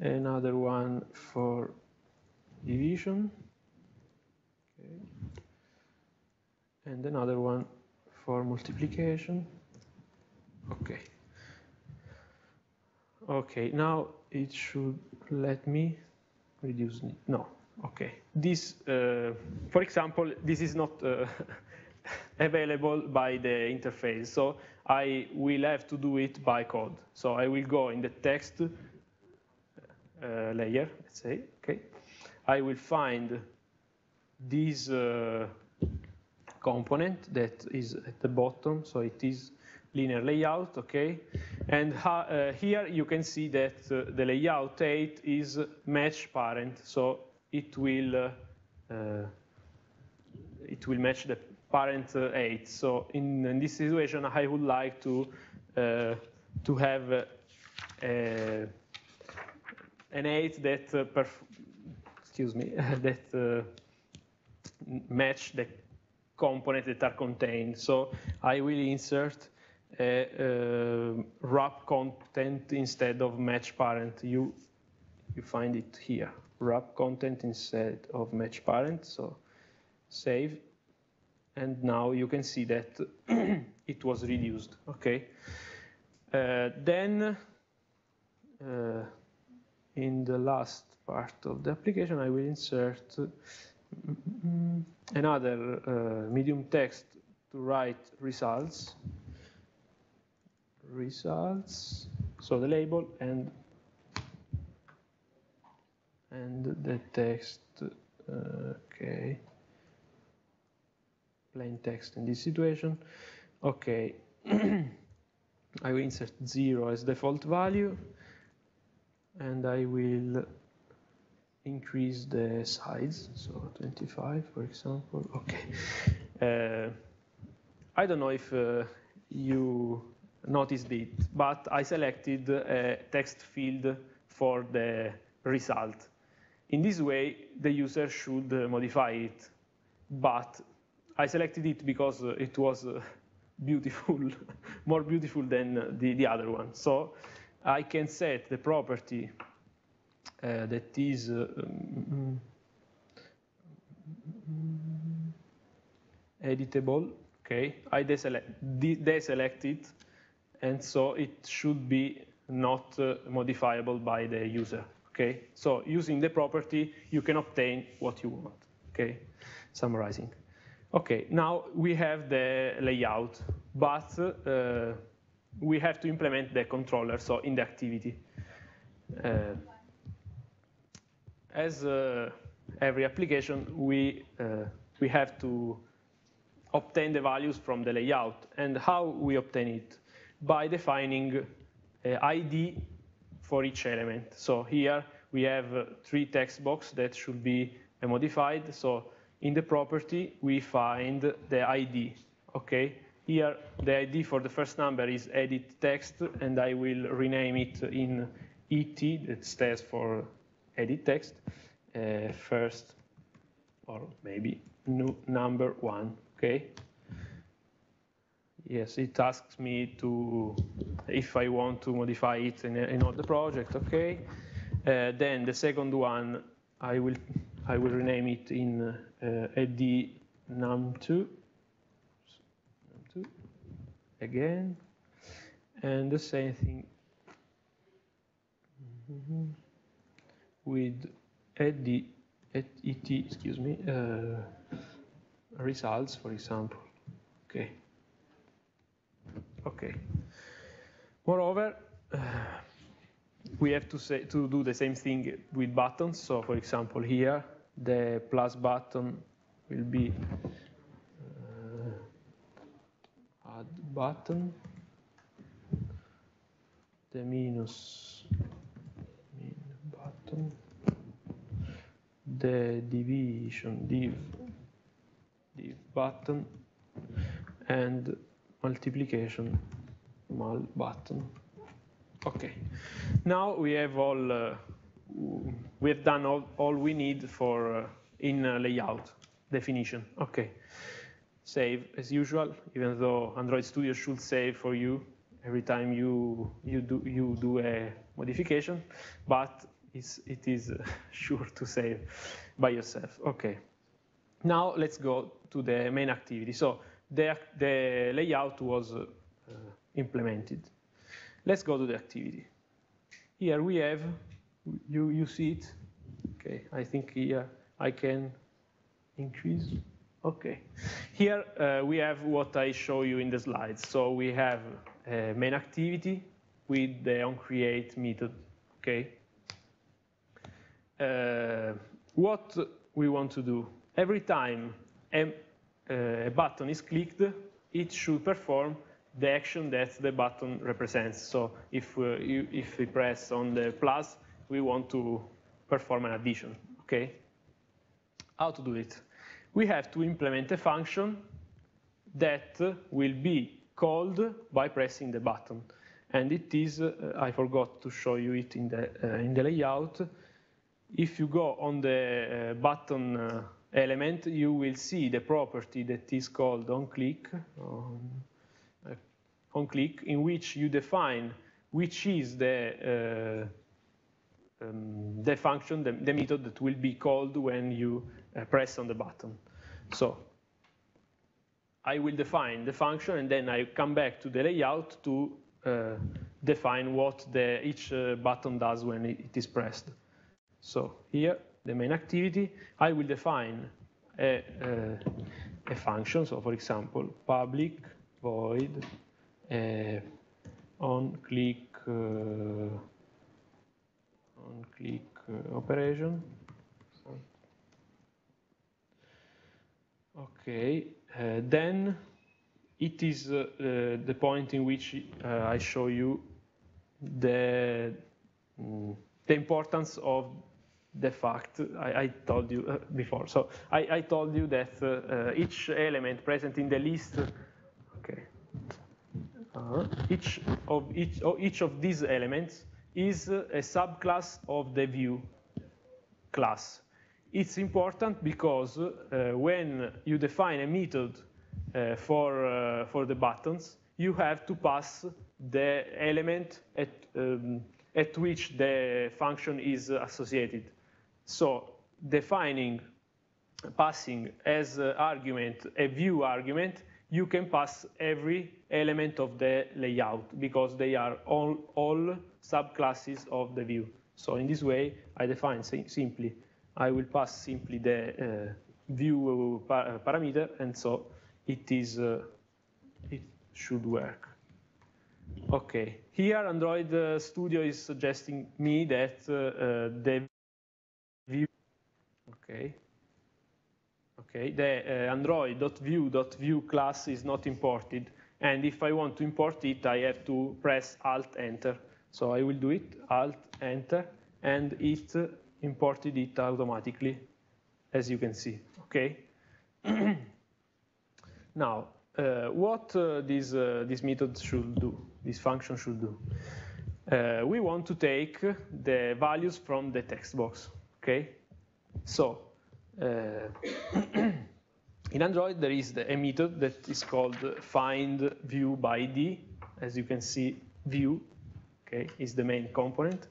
another one for division, okay. and another one for multiplication, okay. Okay, now it should let me reduce, no, okay. This, uh, for example, this is not uh, available by the interface, so I will have to do it by code. So I will go in the text uh, layer, let's say, okay. I will find this uh, component that is at the bottom, so it is linear layout, okay? And uh, here you can see that uh, the layout height is match parent, so it will uh, uh it will match the parent uh, height. So in, in, this situation, I would like to uh, to have an height that excuse me that match the components that are contained. So I will insert a, uh, wrap content instead of match parent. You, you find it here, wrap content instead of match parent. So save. And now you can see that it was reduced, okay? Uh, then uh, in the last part of the application, I will insert another uh, medium text to write results results, so the label and and the text okay. Plain text in this situation. Okay. I will insert 0 as default value and I will increase the size, so 25 for example. Okay. Uh, I don't know if uh, you noticed it, but I selected a text field for the result. In this way, the user should uh, modify it, but I selected it because uh, it was uh, beautiful, more beautiful than the, the other one. So I can set the property uh, that is um, editable. Okay, I deselect, deselect it, and so it should be not uh, modifiable by the user. Okay, so using the property, you can obtain what you want. Okay, summarizing. Okay, now we have the layout, but uh, we have to implement the controller, so in the activity. Uh, as uh, every application, we, uh, we have to obtain the values from the layout. And how we obtain it? By defining uh, ID for each element. So here we have uh, three text box that should be modified. So in the property, we find the ID, okay? Here, the ID for the first number is edit text, and I will rename it in ET, that stands for edit text, uh, first, or maybe new number one, okay? Yes, it asks me to, if I want to modify it in, in all the project, okay? Uh, then the second one, I will I will rename it in uh, ad num2, num2 again, and the same thing with add et, excuse me, uh, results, for example. Okay. Okay. Moreover, uh, we have to say to do the same thing with buttons. So, for example, here the plus button will be uh, add button the minus min button the division div div button and multiplication mul button okay now we have all uh, we've done all, all we need for uh, in uh, layout definition. Okay, save as usual, even though Android Studio should save for you every time you you do you do a modification, but it's, it is uh, sure to save by yourself. Okay, now let's go to the main activity. So the the layout was uh, implemented. Let's go to the activity. Here we have you, you see it? Okay, I think here I can increase. Okay, here uh, we have what I show you in the slides. So we have a main activity with the onCreate method, okay? Uh, what we want to do, every time a, a button is clicked, it should perform the action that the button represents. So if, uh, you, if we press on the plus, we want to perform an addition, okay? How to do it? We have to implement a function that will be called by pressing the button. And it is, uh, I forgot to show you it in the, uh, in the layout. If you go on the uh, button element, you will see the property that is called onClick, on, uh, onClick, in which you define which is the uh, um, the function, the, the, method that will be called when you uh, press on the button. So I will define the function and then I come back to the layout to uh, define what the, each uh, button does when it is pressed. So here, the main activity, I will define a, uh, a function. So for example, public void uh, on click uh, on click uh, operation Okay, uh, then it is uh, the point in which I show you the, mm, the importance of the fact I, I told you uh, before. So I, I, told you that uh, each element present in the list, okay, each of each, of each of these elements is a subclass of the view class. It's important because uh, when you define a method uh, for, uh, for the buttons, you have to pass the element at, um, at which the function is associated. So defining, passing as argument a view argument, you can pass every element of the layout because they are all, all subclasses of the view. So in this way, I define simply, I will pass simply the uh, view par parameter, and so it is, uh, it should work. Okay, here Android uh, Studio is suggesting me that uh, uh, the view, okay, okay, the uh, android.view.view class is not imported, and if I want to import it, I have to press Alt Enter. So I will do it, Alt Enter, and it imported it automatically, as you can see. Okay. now, uh, what uh, this uh, this method should do, this function should do. Uh, we want to take the values from the text box. Okay. So uh, in Android, there is the, a method that is called find view by ID. As you can see, view okay, is the main component.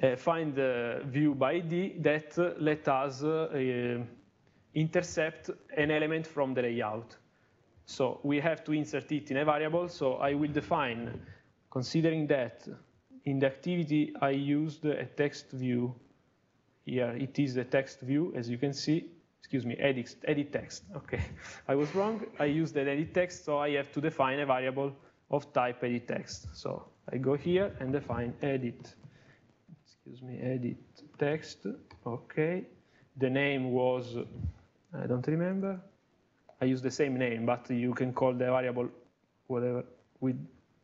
Uh, find the view by ID that uh, let us uh, intercept an element from the layout. So we have to insert it in a variable. So I will define, considering that in the activity I used a text view here it is the text view, as you can see. Excuse me, edit, edit text. Okay, I was wrong. I used the edit text, so I have to define a variable of type edit text. So I go here and define edit. Excuse me, edit text. Okay. The name was, I don't remember. I use the same name, but you can call the variable whatever with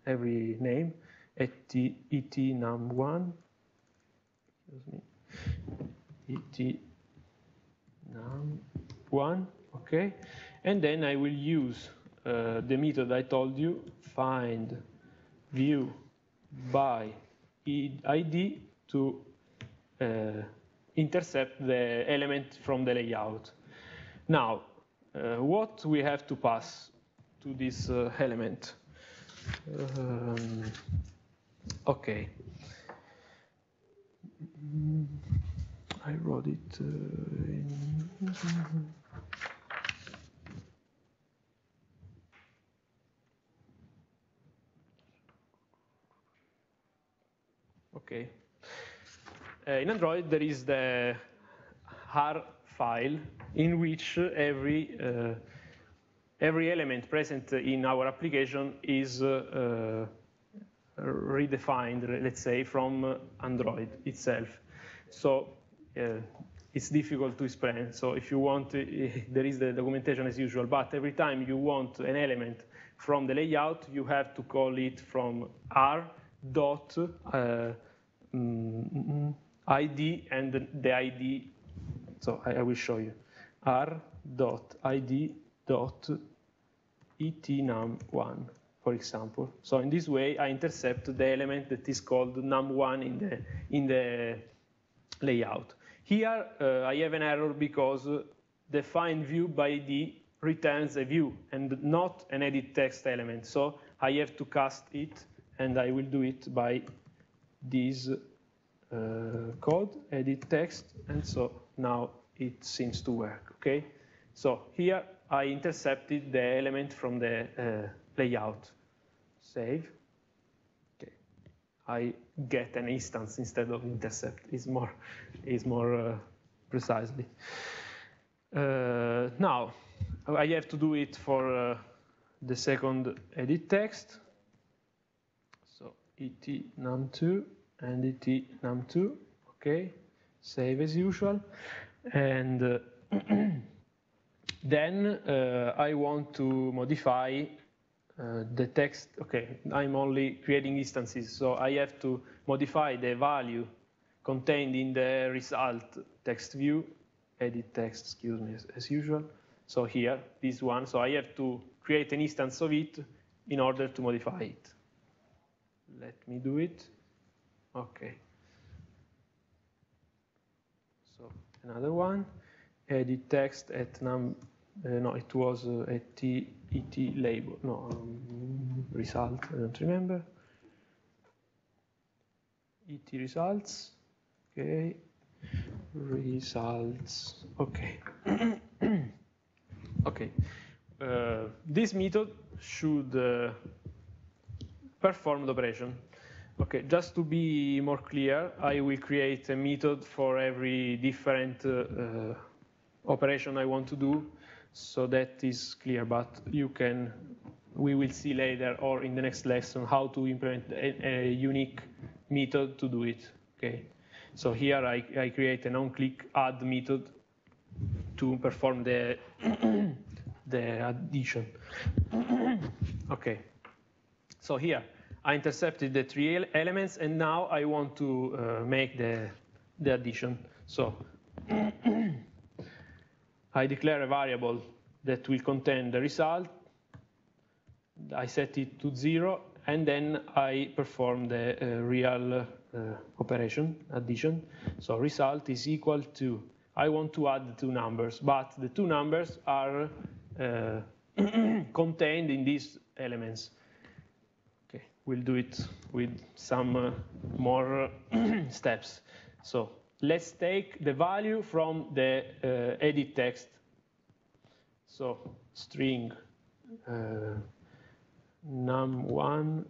every name. Et, et num1. Excuse me et num1, okay? And then I will use uh, the method I told you, find view by ID to uh, intercept the element from the layout. Now, uh, what we have to pass to this uh, element? Um, okay. I wrote it uh, in. Okay. Uh, in Android, there is the R file in which every uh, every element present in our application is uh, uh, redefined, let's say, from Android itself. So uh, it's difficult to explain. So if you want, uh, there is the documentation as usual, but every time you want an element from the layout, you have to call it from r dot uh, mm, id and the id. So I, I, will show you r dot id dot etnum1, for example. So in this way, I intercept the element that is called num1 in the in the layout. Here, uh, I have an error because the find view by ID returns a view and not an edit text element. So I have to cast it, and I will do it by this uh, code, edit text, and so now it seems to work, okay? So here I intercepted the element from the uh, layout. Save. Okay. I get an instance instead of intercept. Is more, is more uh, precisely. Uh, now, I have to do it for uh, the second edit text. So et num2 and et num2. Okay, save as usual. And uh, then uh, I want to modify uh, the text. Okay, I'm only creating instances, so I have to modify the value contained in the result text view, edit text, excuse me, as, as usual. So here, this one, so I have to create an instance of it in order to modify it. Let me do it. Okay. So another one, edit text at num, uh, no, it was uh, at et label, no, um, result, I don't remember. et results, okay, results, okay. okay, uh, this method should uh, perform the operation. Okay, just to be more clear, I will create a method for every different uh, uh, operation I want to do, so that is clear, but you can, we will see later or in the next lesson how to implement a, a unique method to do it, okay? So here I, I create an on-click add method to perform the, the addition. okay, so here, I intercepted the three elements, and now I want to uh, make the, the addition. So I declare a variable that will contain the result. I set it to zero, and then I perform the uh, real uh, operation, addition. So result is equal to, I want to add the two numbers, but the two numbers are uh, contained in these elements Okay, we'll do it with some uh, more steps. So let's take the value from the uh, edit text. So string uh, num1,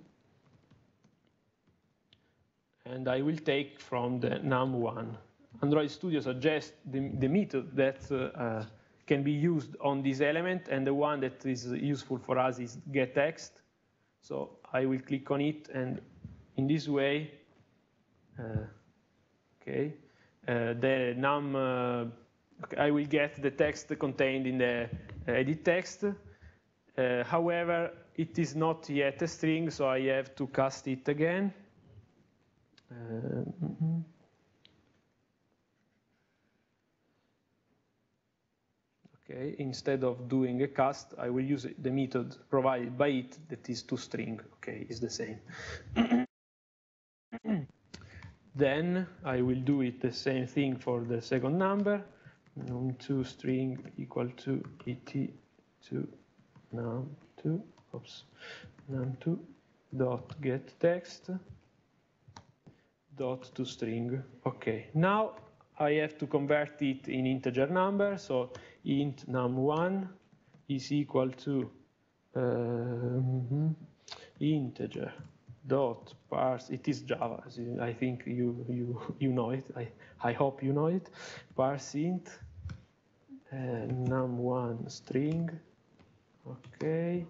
and I will take from the num1. Android Studio suggests the, the method that uh, uh, can be used on this element, and the one that is useful for us is getText. So I will click on it, and in this way, uh, okay, the num, uh, I will get the text contained in the uh, edit text. Uh, however, it is not yet a string, so I have to cast it again. -hmm. Okay, instead of doing a cast, I will use the method provided by it that is toString. Okay, is the same. then I will do it the same thing for the second number. num2 string equal to et2 num2 oops num2 dot get text dot to string. Okay, now I have to convert it in integer number. So int num1 is equal to um, integer dot parse. It is Java. I think you you you know it. I I hope you know it. Parse int uh, num1 string. Okay.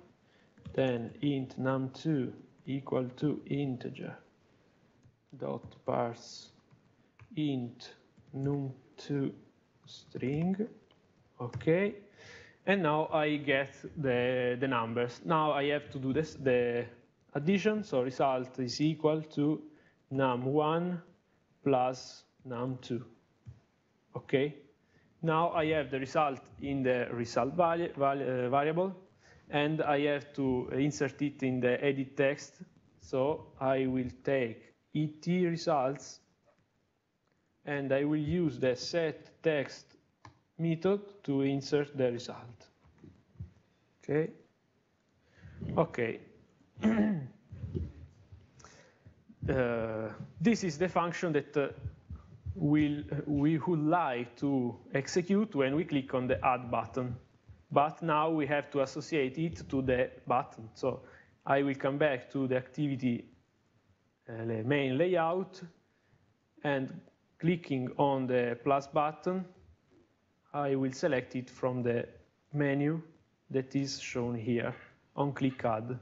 Then int num2 equal to integer dot parse int num2 string, okay, and now I get the, the numbers. Now I have to do this, the addition, so result is equal to num1 plus num2, okay? Now I have the result in the result uh, variable, and I have to insert it in the edit text, so I will take et results and I will use the set text method to insert the result. Okay. Okay. Uh, this is the function that uh, we'll, we would like to execute when we click on the add button. But now we have to associate it to the button. So I will come back to the activity uh, main layout and clicking on the plus button, I will select it from the menu that is shown here on click add.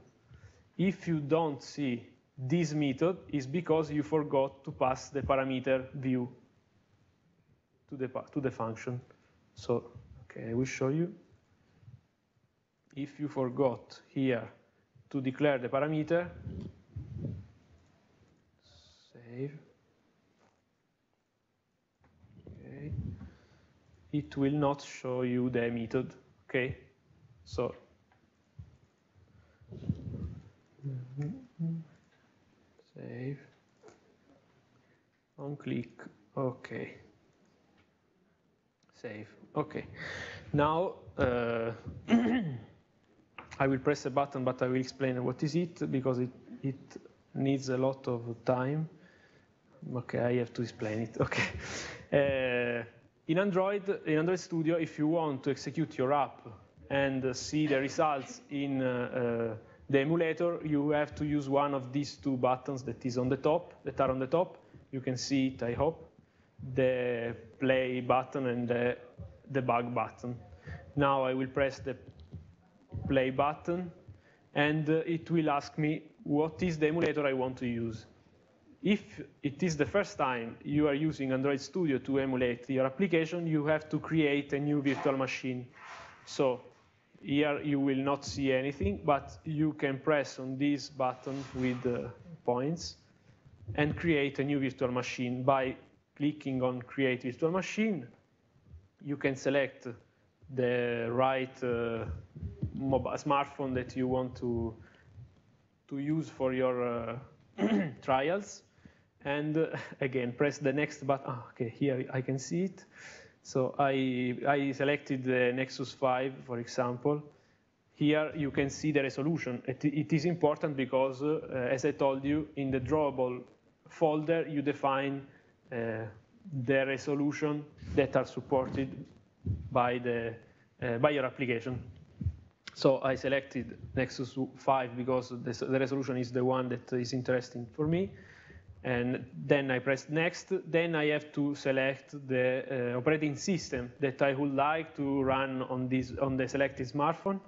If you don't see this method, is because you forgot to pass the parameter view to the, to the function. So, okay, I will show you. if you forgot here to declare the parameter, save, okay, it will not show you the method, okay? So, save, on click, okay, save, okay. Now, uh, I will press a button, but I will explain what is it because it, it needs a lot of time. Okay, I have to explain it. Okay. Uh, in Android, in Android Studio, if you want to execute your app and see the results in uh, uh, the emulator, you have to use one of these two buttons that is on the top, that are on the top. You can see it, I hope. The play button and the debug button. Now I will press the play button, and uh, it will ask me what is the emulator I want to use. If it is the first time you are using Android Studio to emulate your application, you have to create a new virtual machine. So here you will not see anything, but you can press on this button with the points and create a new virtual machine. By clicking on Create Virtual Machine, you can select the right uh, mobile smartphone that you want to to use for your uh, trials. And uh, again, press the next button. Oh, okay, here I can see it. So I, I selected the Nexus 5, for example. Here you can see the resolution. it, it is important because, uh, as I told you, in the drawable folder, you define uh, the resolution that are supported by, the, uh, by your application. So I selected Nexus 5 because the, the resolution is the one that is interesting for me. And then I press next. Then I have to select the uh, operating system that I would like to run on, this, on the selected smartphone.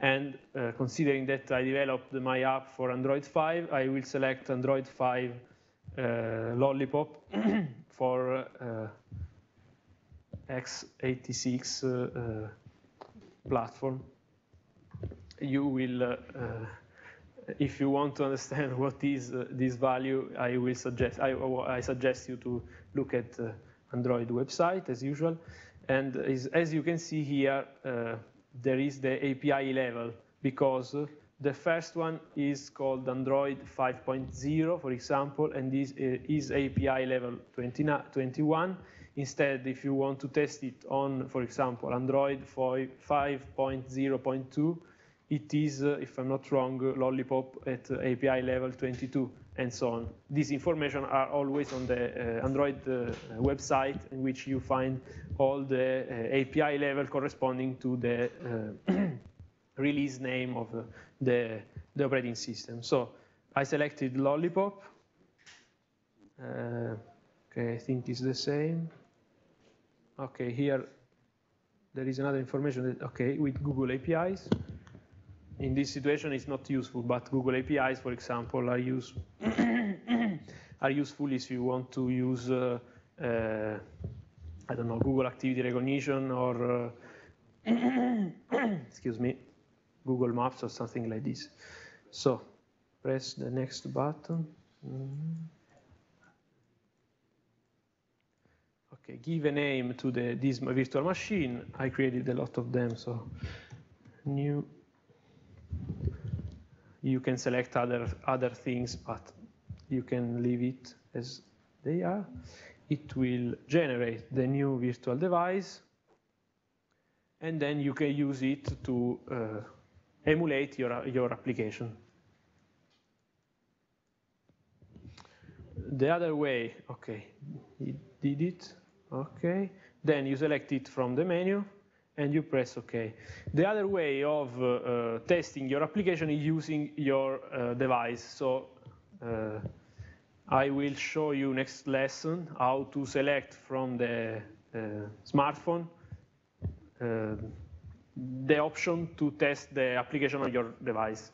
And uh, considering that I developed my app for Android 5, I will select Android 5 uh, Lollipop for uh, x86 uh, uh, platform you will, if you want to understand what is uh, this value, I will suggest, I, I, suggest you to look at uh, Android website as usual. And as you can see here, uh, there is the API level because uh, the first one is called Android 5.0, for example, and this is API level 20, 21. Instead, if you want to test it on, for example, Android 5.0.2, it is, uh, if I'm not wrong, uh, Lollipop at uh, API level 22, and so on. These information are always on the Android website in which you find all the API level corresponding to the release name of the, the operating system. So I selected Lollipop. Uh, okay, I think it's the same. Okay, here there is another information that, okay, with Google APIs in this situation it's not useful, but Google APIs, for example, are, use are useful if you want to use, uh, uh, I don't know, Google Activity Recognition or, uh, excuse me, Google Maps or something like this. So press the next button. Mm. Okay, give a name to the, this virtual machine. I created a lot of them, so new you can select other, other things, but you can leave it as they are. It will generate the new virtual device, and then you can use it to uh, emulate your, your application. The other way, okay, it did it, okay. Then you select it from the menu, and you press OK. The other way of uh, uh, testing your application is using your uh, device. So uh, I will show you next lesson how to select from the uh, smartphone uh, the option to test the application on your device.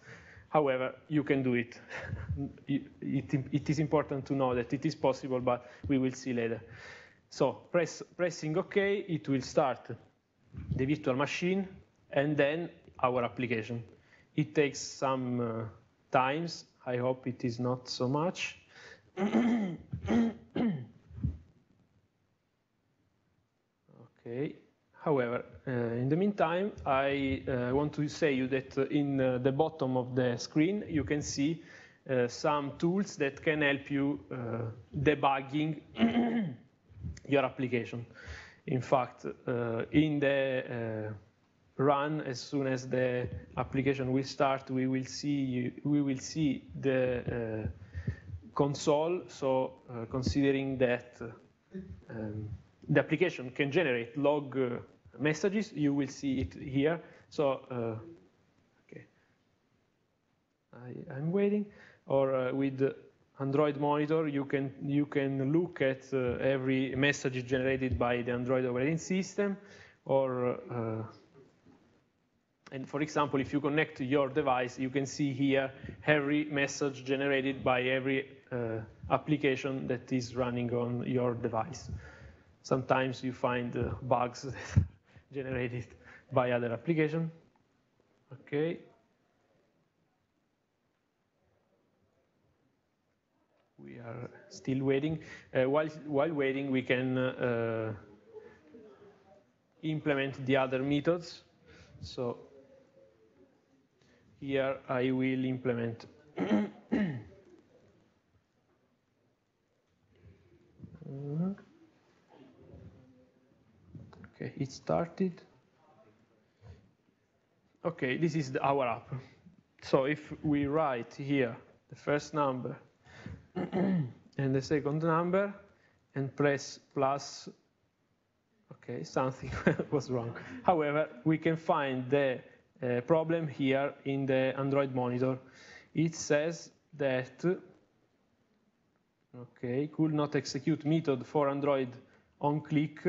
However, you can do it. it, it. It is important to know that it is possible, but we will see later. So press, pressing OK, it will start the virtual machine, and then our application. It takes some uh, times. I hope it is not so much. okay. However, uh, in the meantime, I uh, want to say you that in uh, the bottom of the screen, you can see uh, some tools that can help you uh, debugging your application. In fact, uh, in the run, as soon as the application will start, we will see we will see the console. So considering that um, the application can generate log messages. You will see it here. So, uh, okay, I, am waiting. Or uh, with Android Monitor, you can you can look at uh, every message generated by the Android operating system. Or uh, and for example, if you connect to your device, you can see here every message generated by every uh, application that is running on your device. Sometimes you find uh, bugs generated by other application. Okay. We are still waiting. Uh, while, while waiting, we can uh, implement the other methods. So here I will implement Okay, it started. Okay, this is the, our app. So if we write here the first number and the second number and press plus, okay, something was wrong. However, we can find the uh, problem here in the Android monitor. It says that, okay, could not execute method for Android on click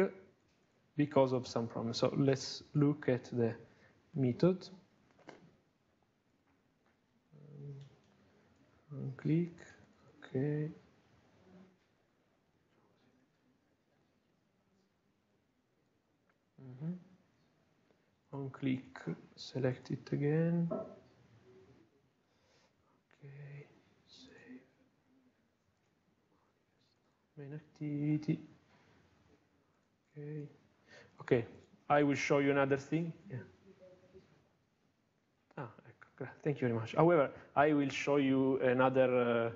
because of some problem. So let's look at the method. On click, okay. Mm -hmm. On click, select it again. Okay, save. Main activity. Okay. Okay, I will show you another thing. Yeah. Ah, thank you very much. However, I will show you another, uh,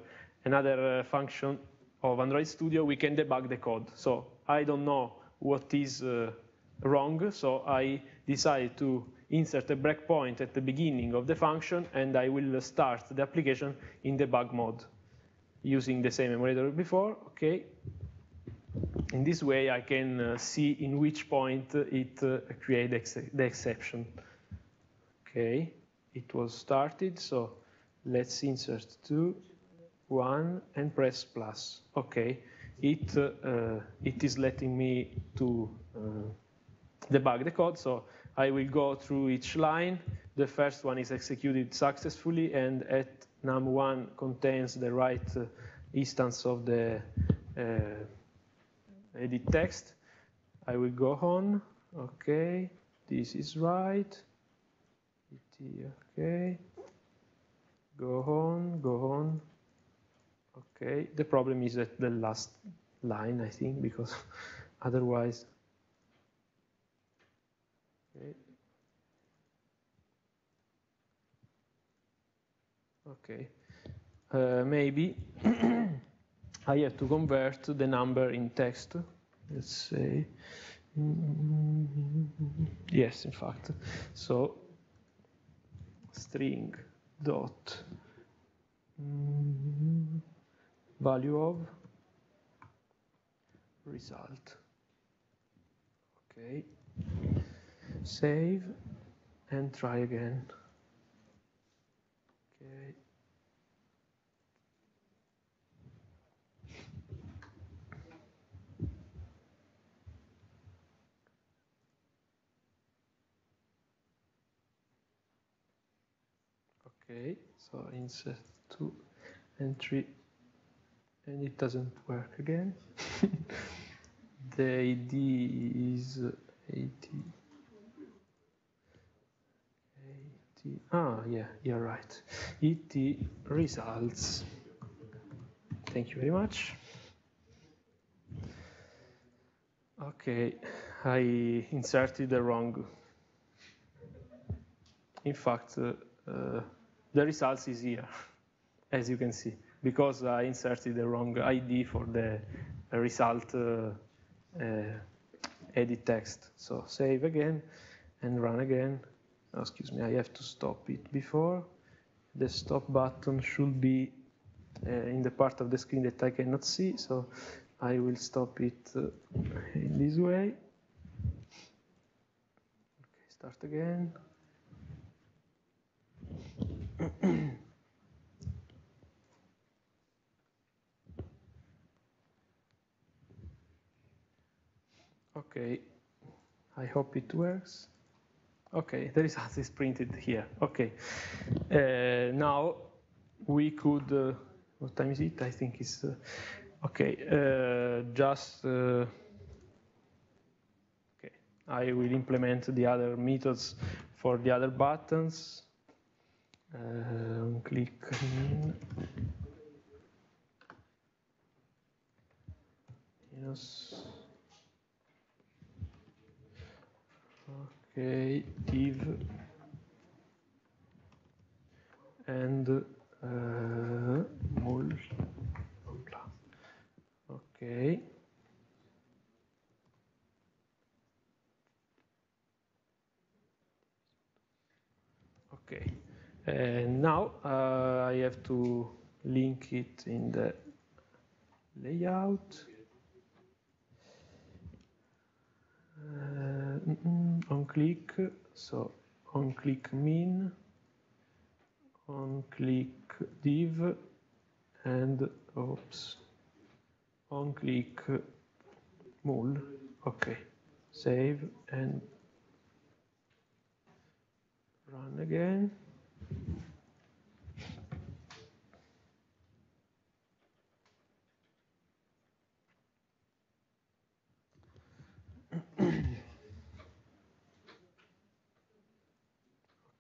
another uh, function of Android Studio. We can debug the code. So I don't know what is uh, wrong, so I decided to insert a breakpoint at the beginning of the function, and I will start the application in debug mode using the same emulator before. Okay, in this way, I can uh, see in which point it uh, creates the exception. Okay, it was started, so let's insert 2, 1, and press plus. Okay, it, uh, it is letting me to uh, debug the code, so I will go through each line. The first one is executed successfully, and at num1 contains the right uh, instance of the uh, edit text. I will go on. Okay, this is right. Okay, go on, go on. Okay, the problem is at the last line, I think, because otherwise. Okay. Okay, uh, maybe I have to convert the number in text. Let's say, yes, in fact. So string dot value of result. Okay. Save and try again. Okay. Okay, so insert two entry, and it doesn't work again. the ID is 80. Okay. et, ah, yeah, you're right. Et results. Thank you very much. Okay, I inserted the wrong. In fact, uh, uh, the results is here, as you can see, because I inserted the wrong ID for the result uh, uh, edit text. So save again and run again. Oh, excuse me, I have to stop it before. The stop button should be uh, in the part of the screen that I cannot see, so I will stop it uh, in this way. Okay, start again. okay, I hope it works. Okay, the result is printed here. Okay, uh, now we could, uh, what time is it? I think it's, uh, okay, uh, just, uh, okay, I will implement the other methods for the other buttons. Uh, click in. Yes. Div and uh. Okay. Okay. And now uh, I have to link it in the layout. Uh, mm -mm, Eh, mm, mm, on click, so on click min, on click div, and oops, on click mul. Okay, save and run again.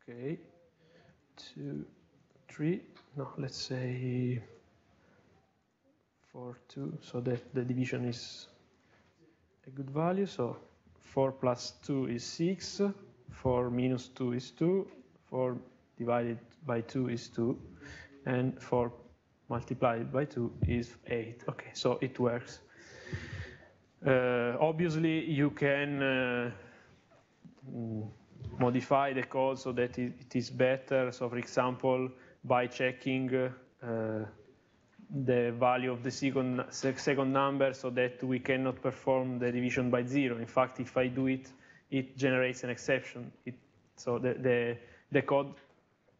Okay, two, three, no, let's say four, two, so that the division is a good value. So four plus two is six, four minus two is two, four divided by two is two, and four multiplied by two is eight. Okay, so it works. Uh, obviously, you can uh, modify the code so that it, it is better. So, for example, by checking uh, the value of the second, second number so that we cannot perform the division by zero. In fact, if I do it, it generates an exception. It, so the, the, the, code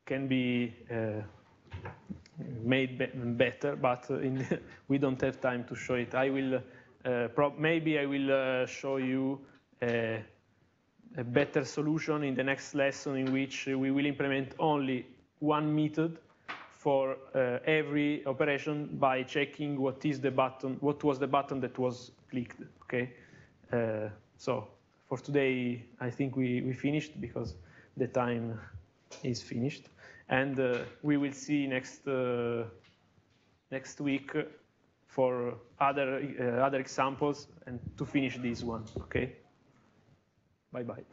can be uh, made be better, but in, we don't have time to show it. I will uh, maybe I will uh, show you a, better solution in the next lesson in which we will implement only one method for uh, every operation by checking what is the button, what was the button that was clicked. Okay, uh, so for today I think we, we finished because the time is finished, and uh, we will see next uh, next week for other, uh, other examples and to finish this one, okay? Bye-bye.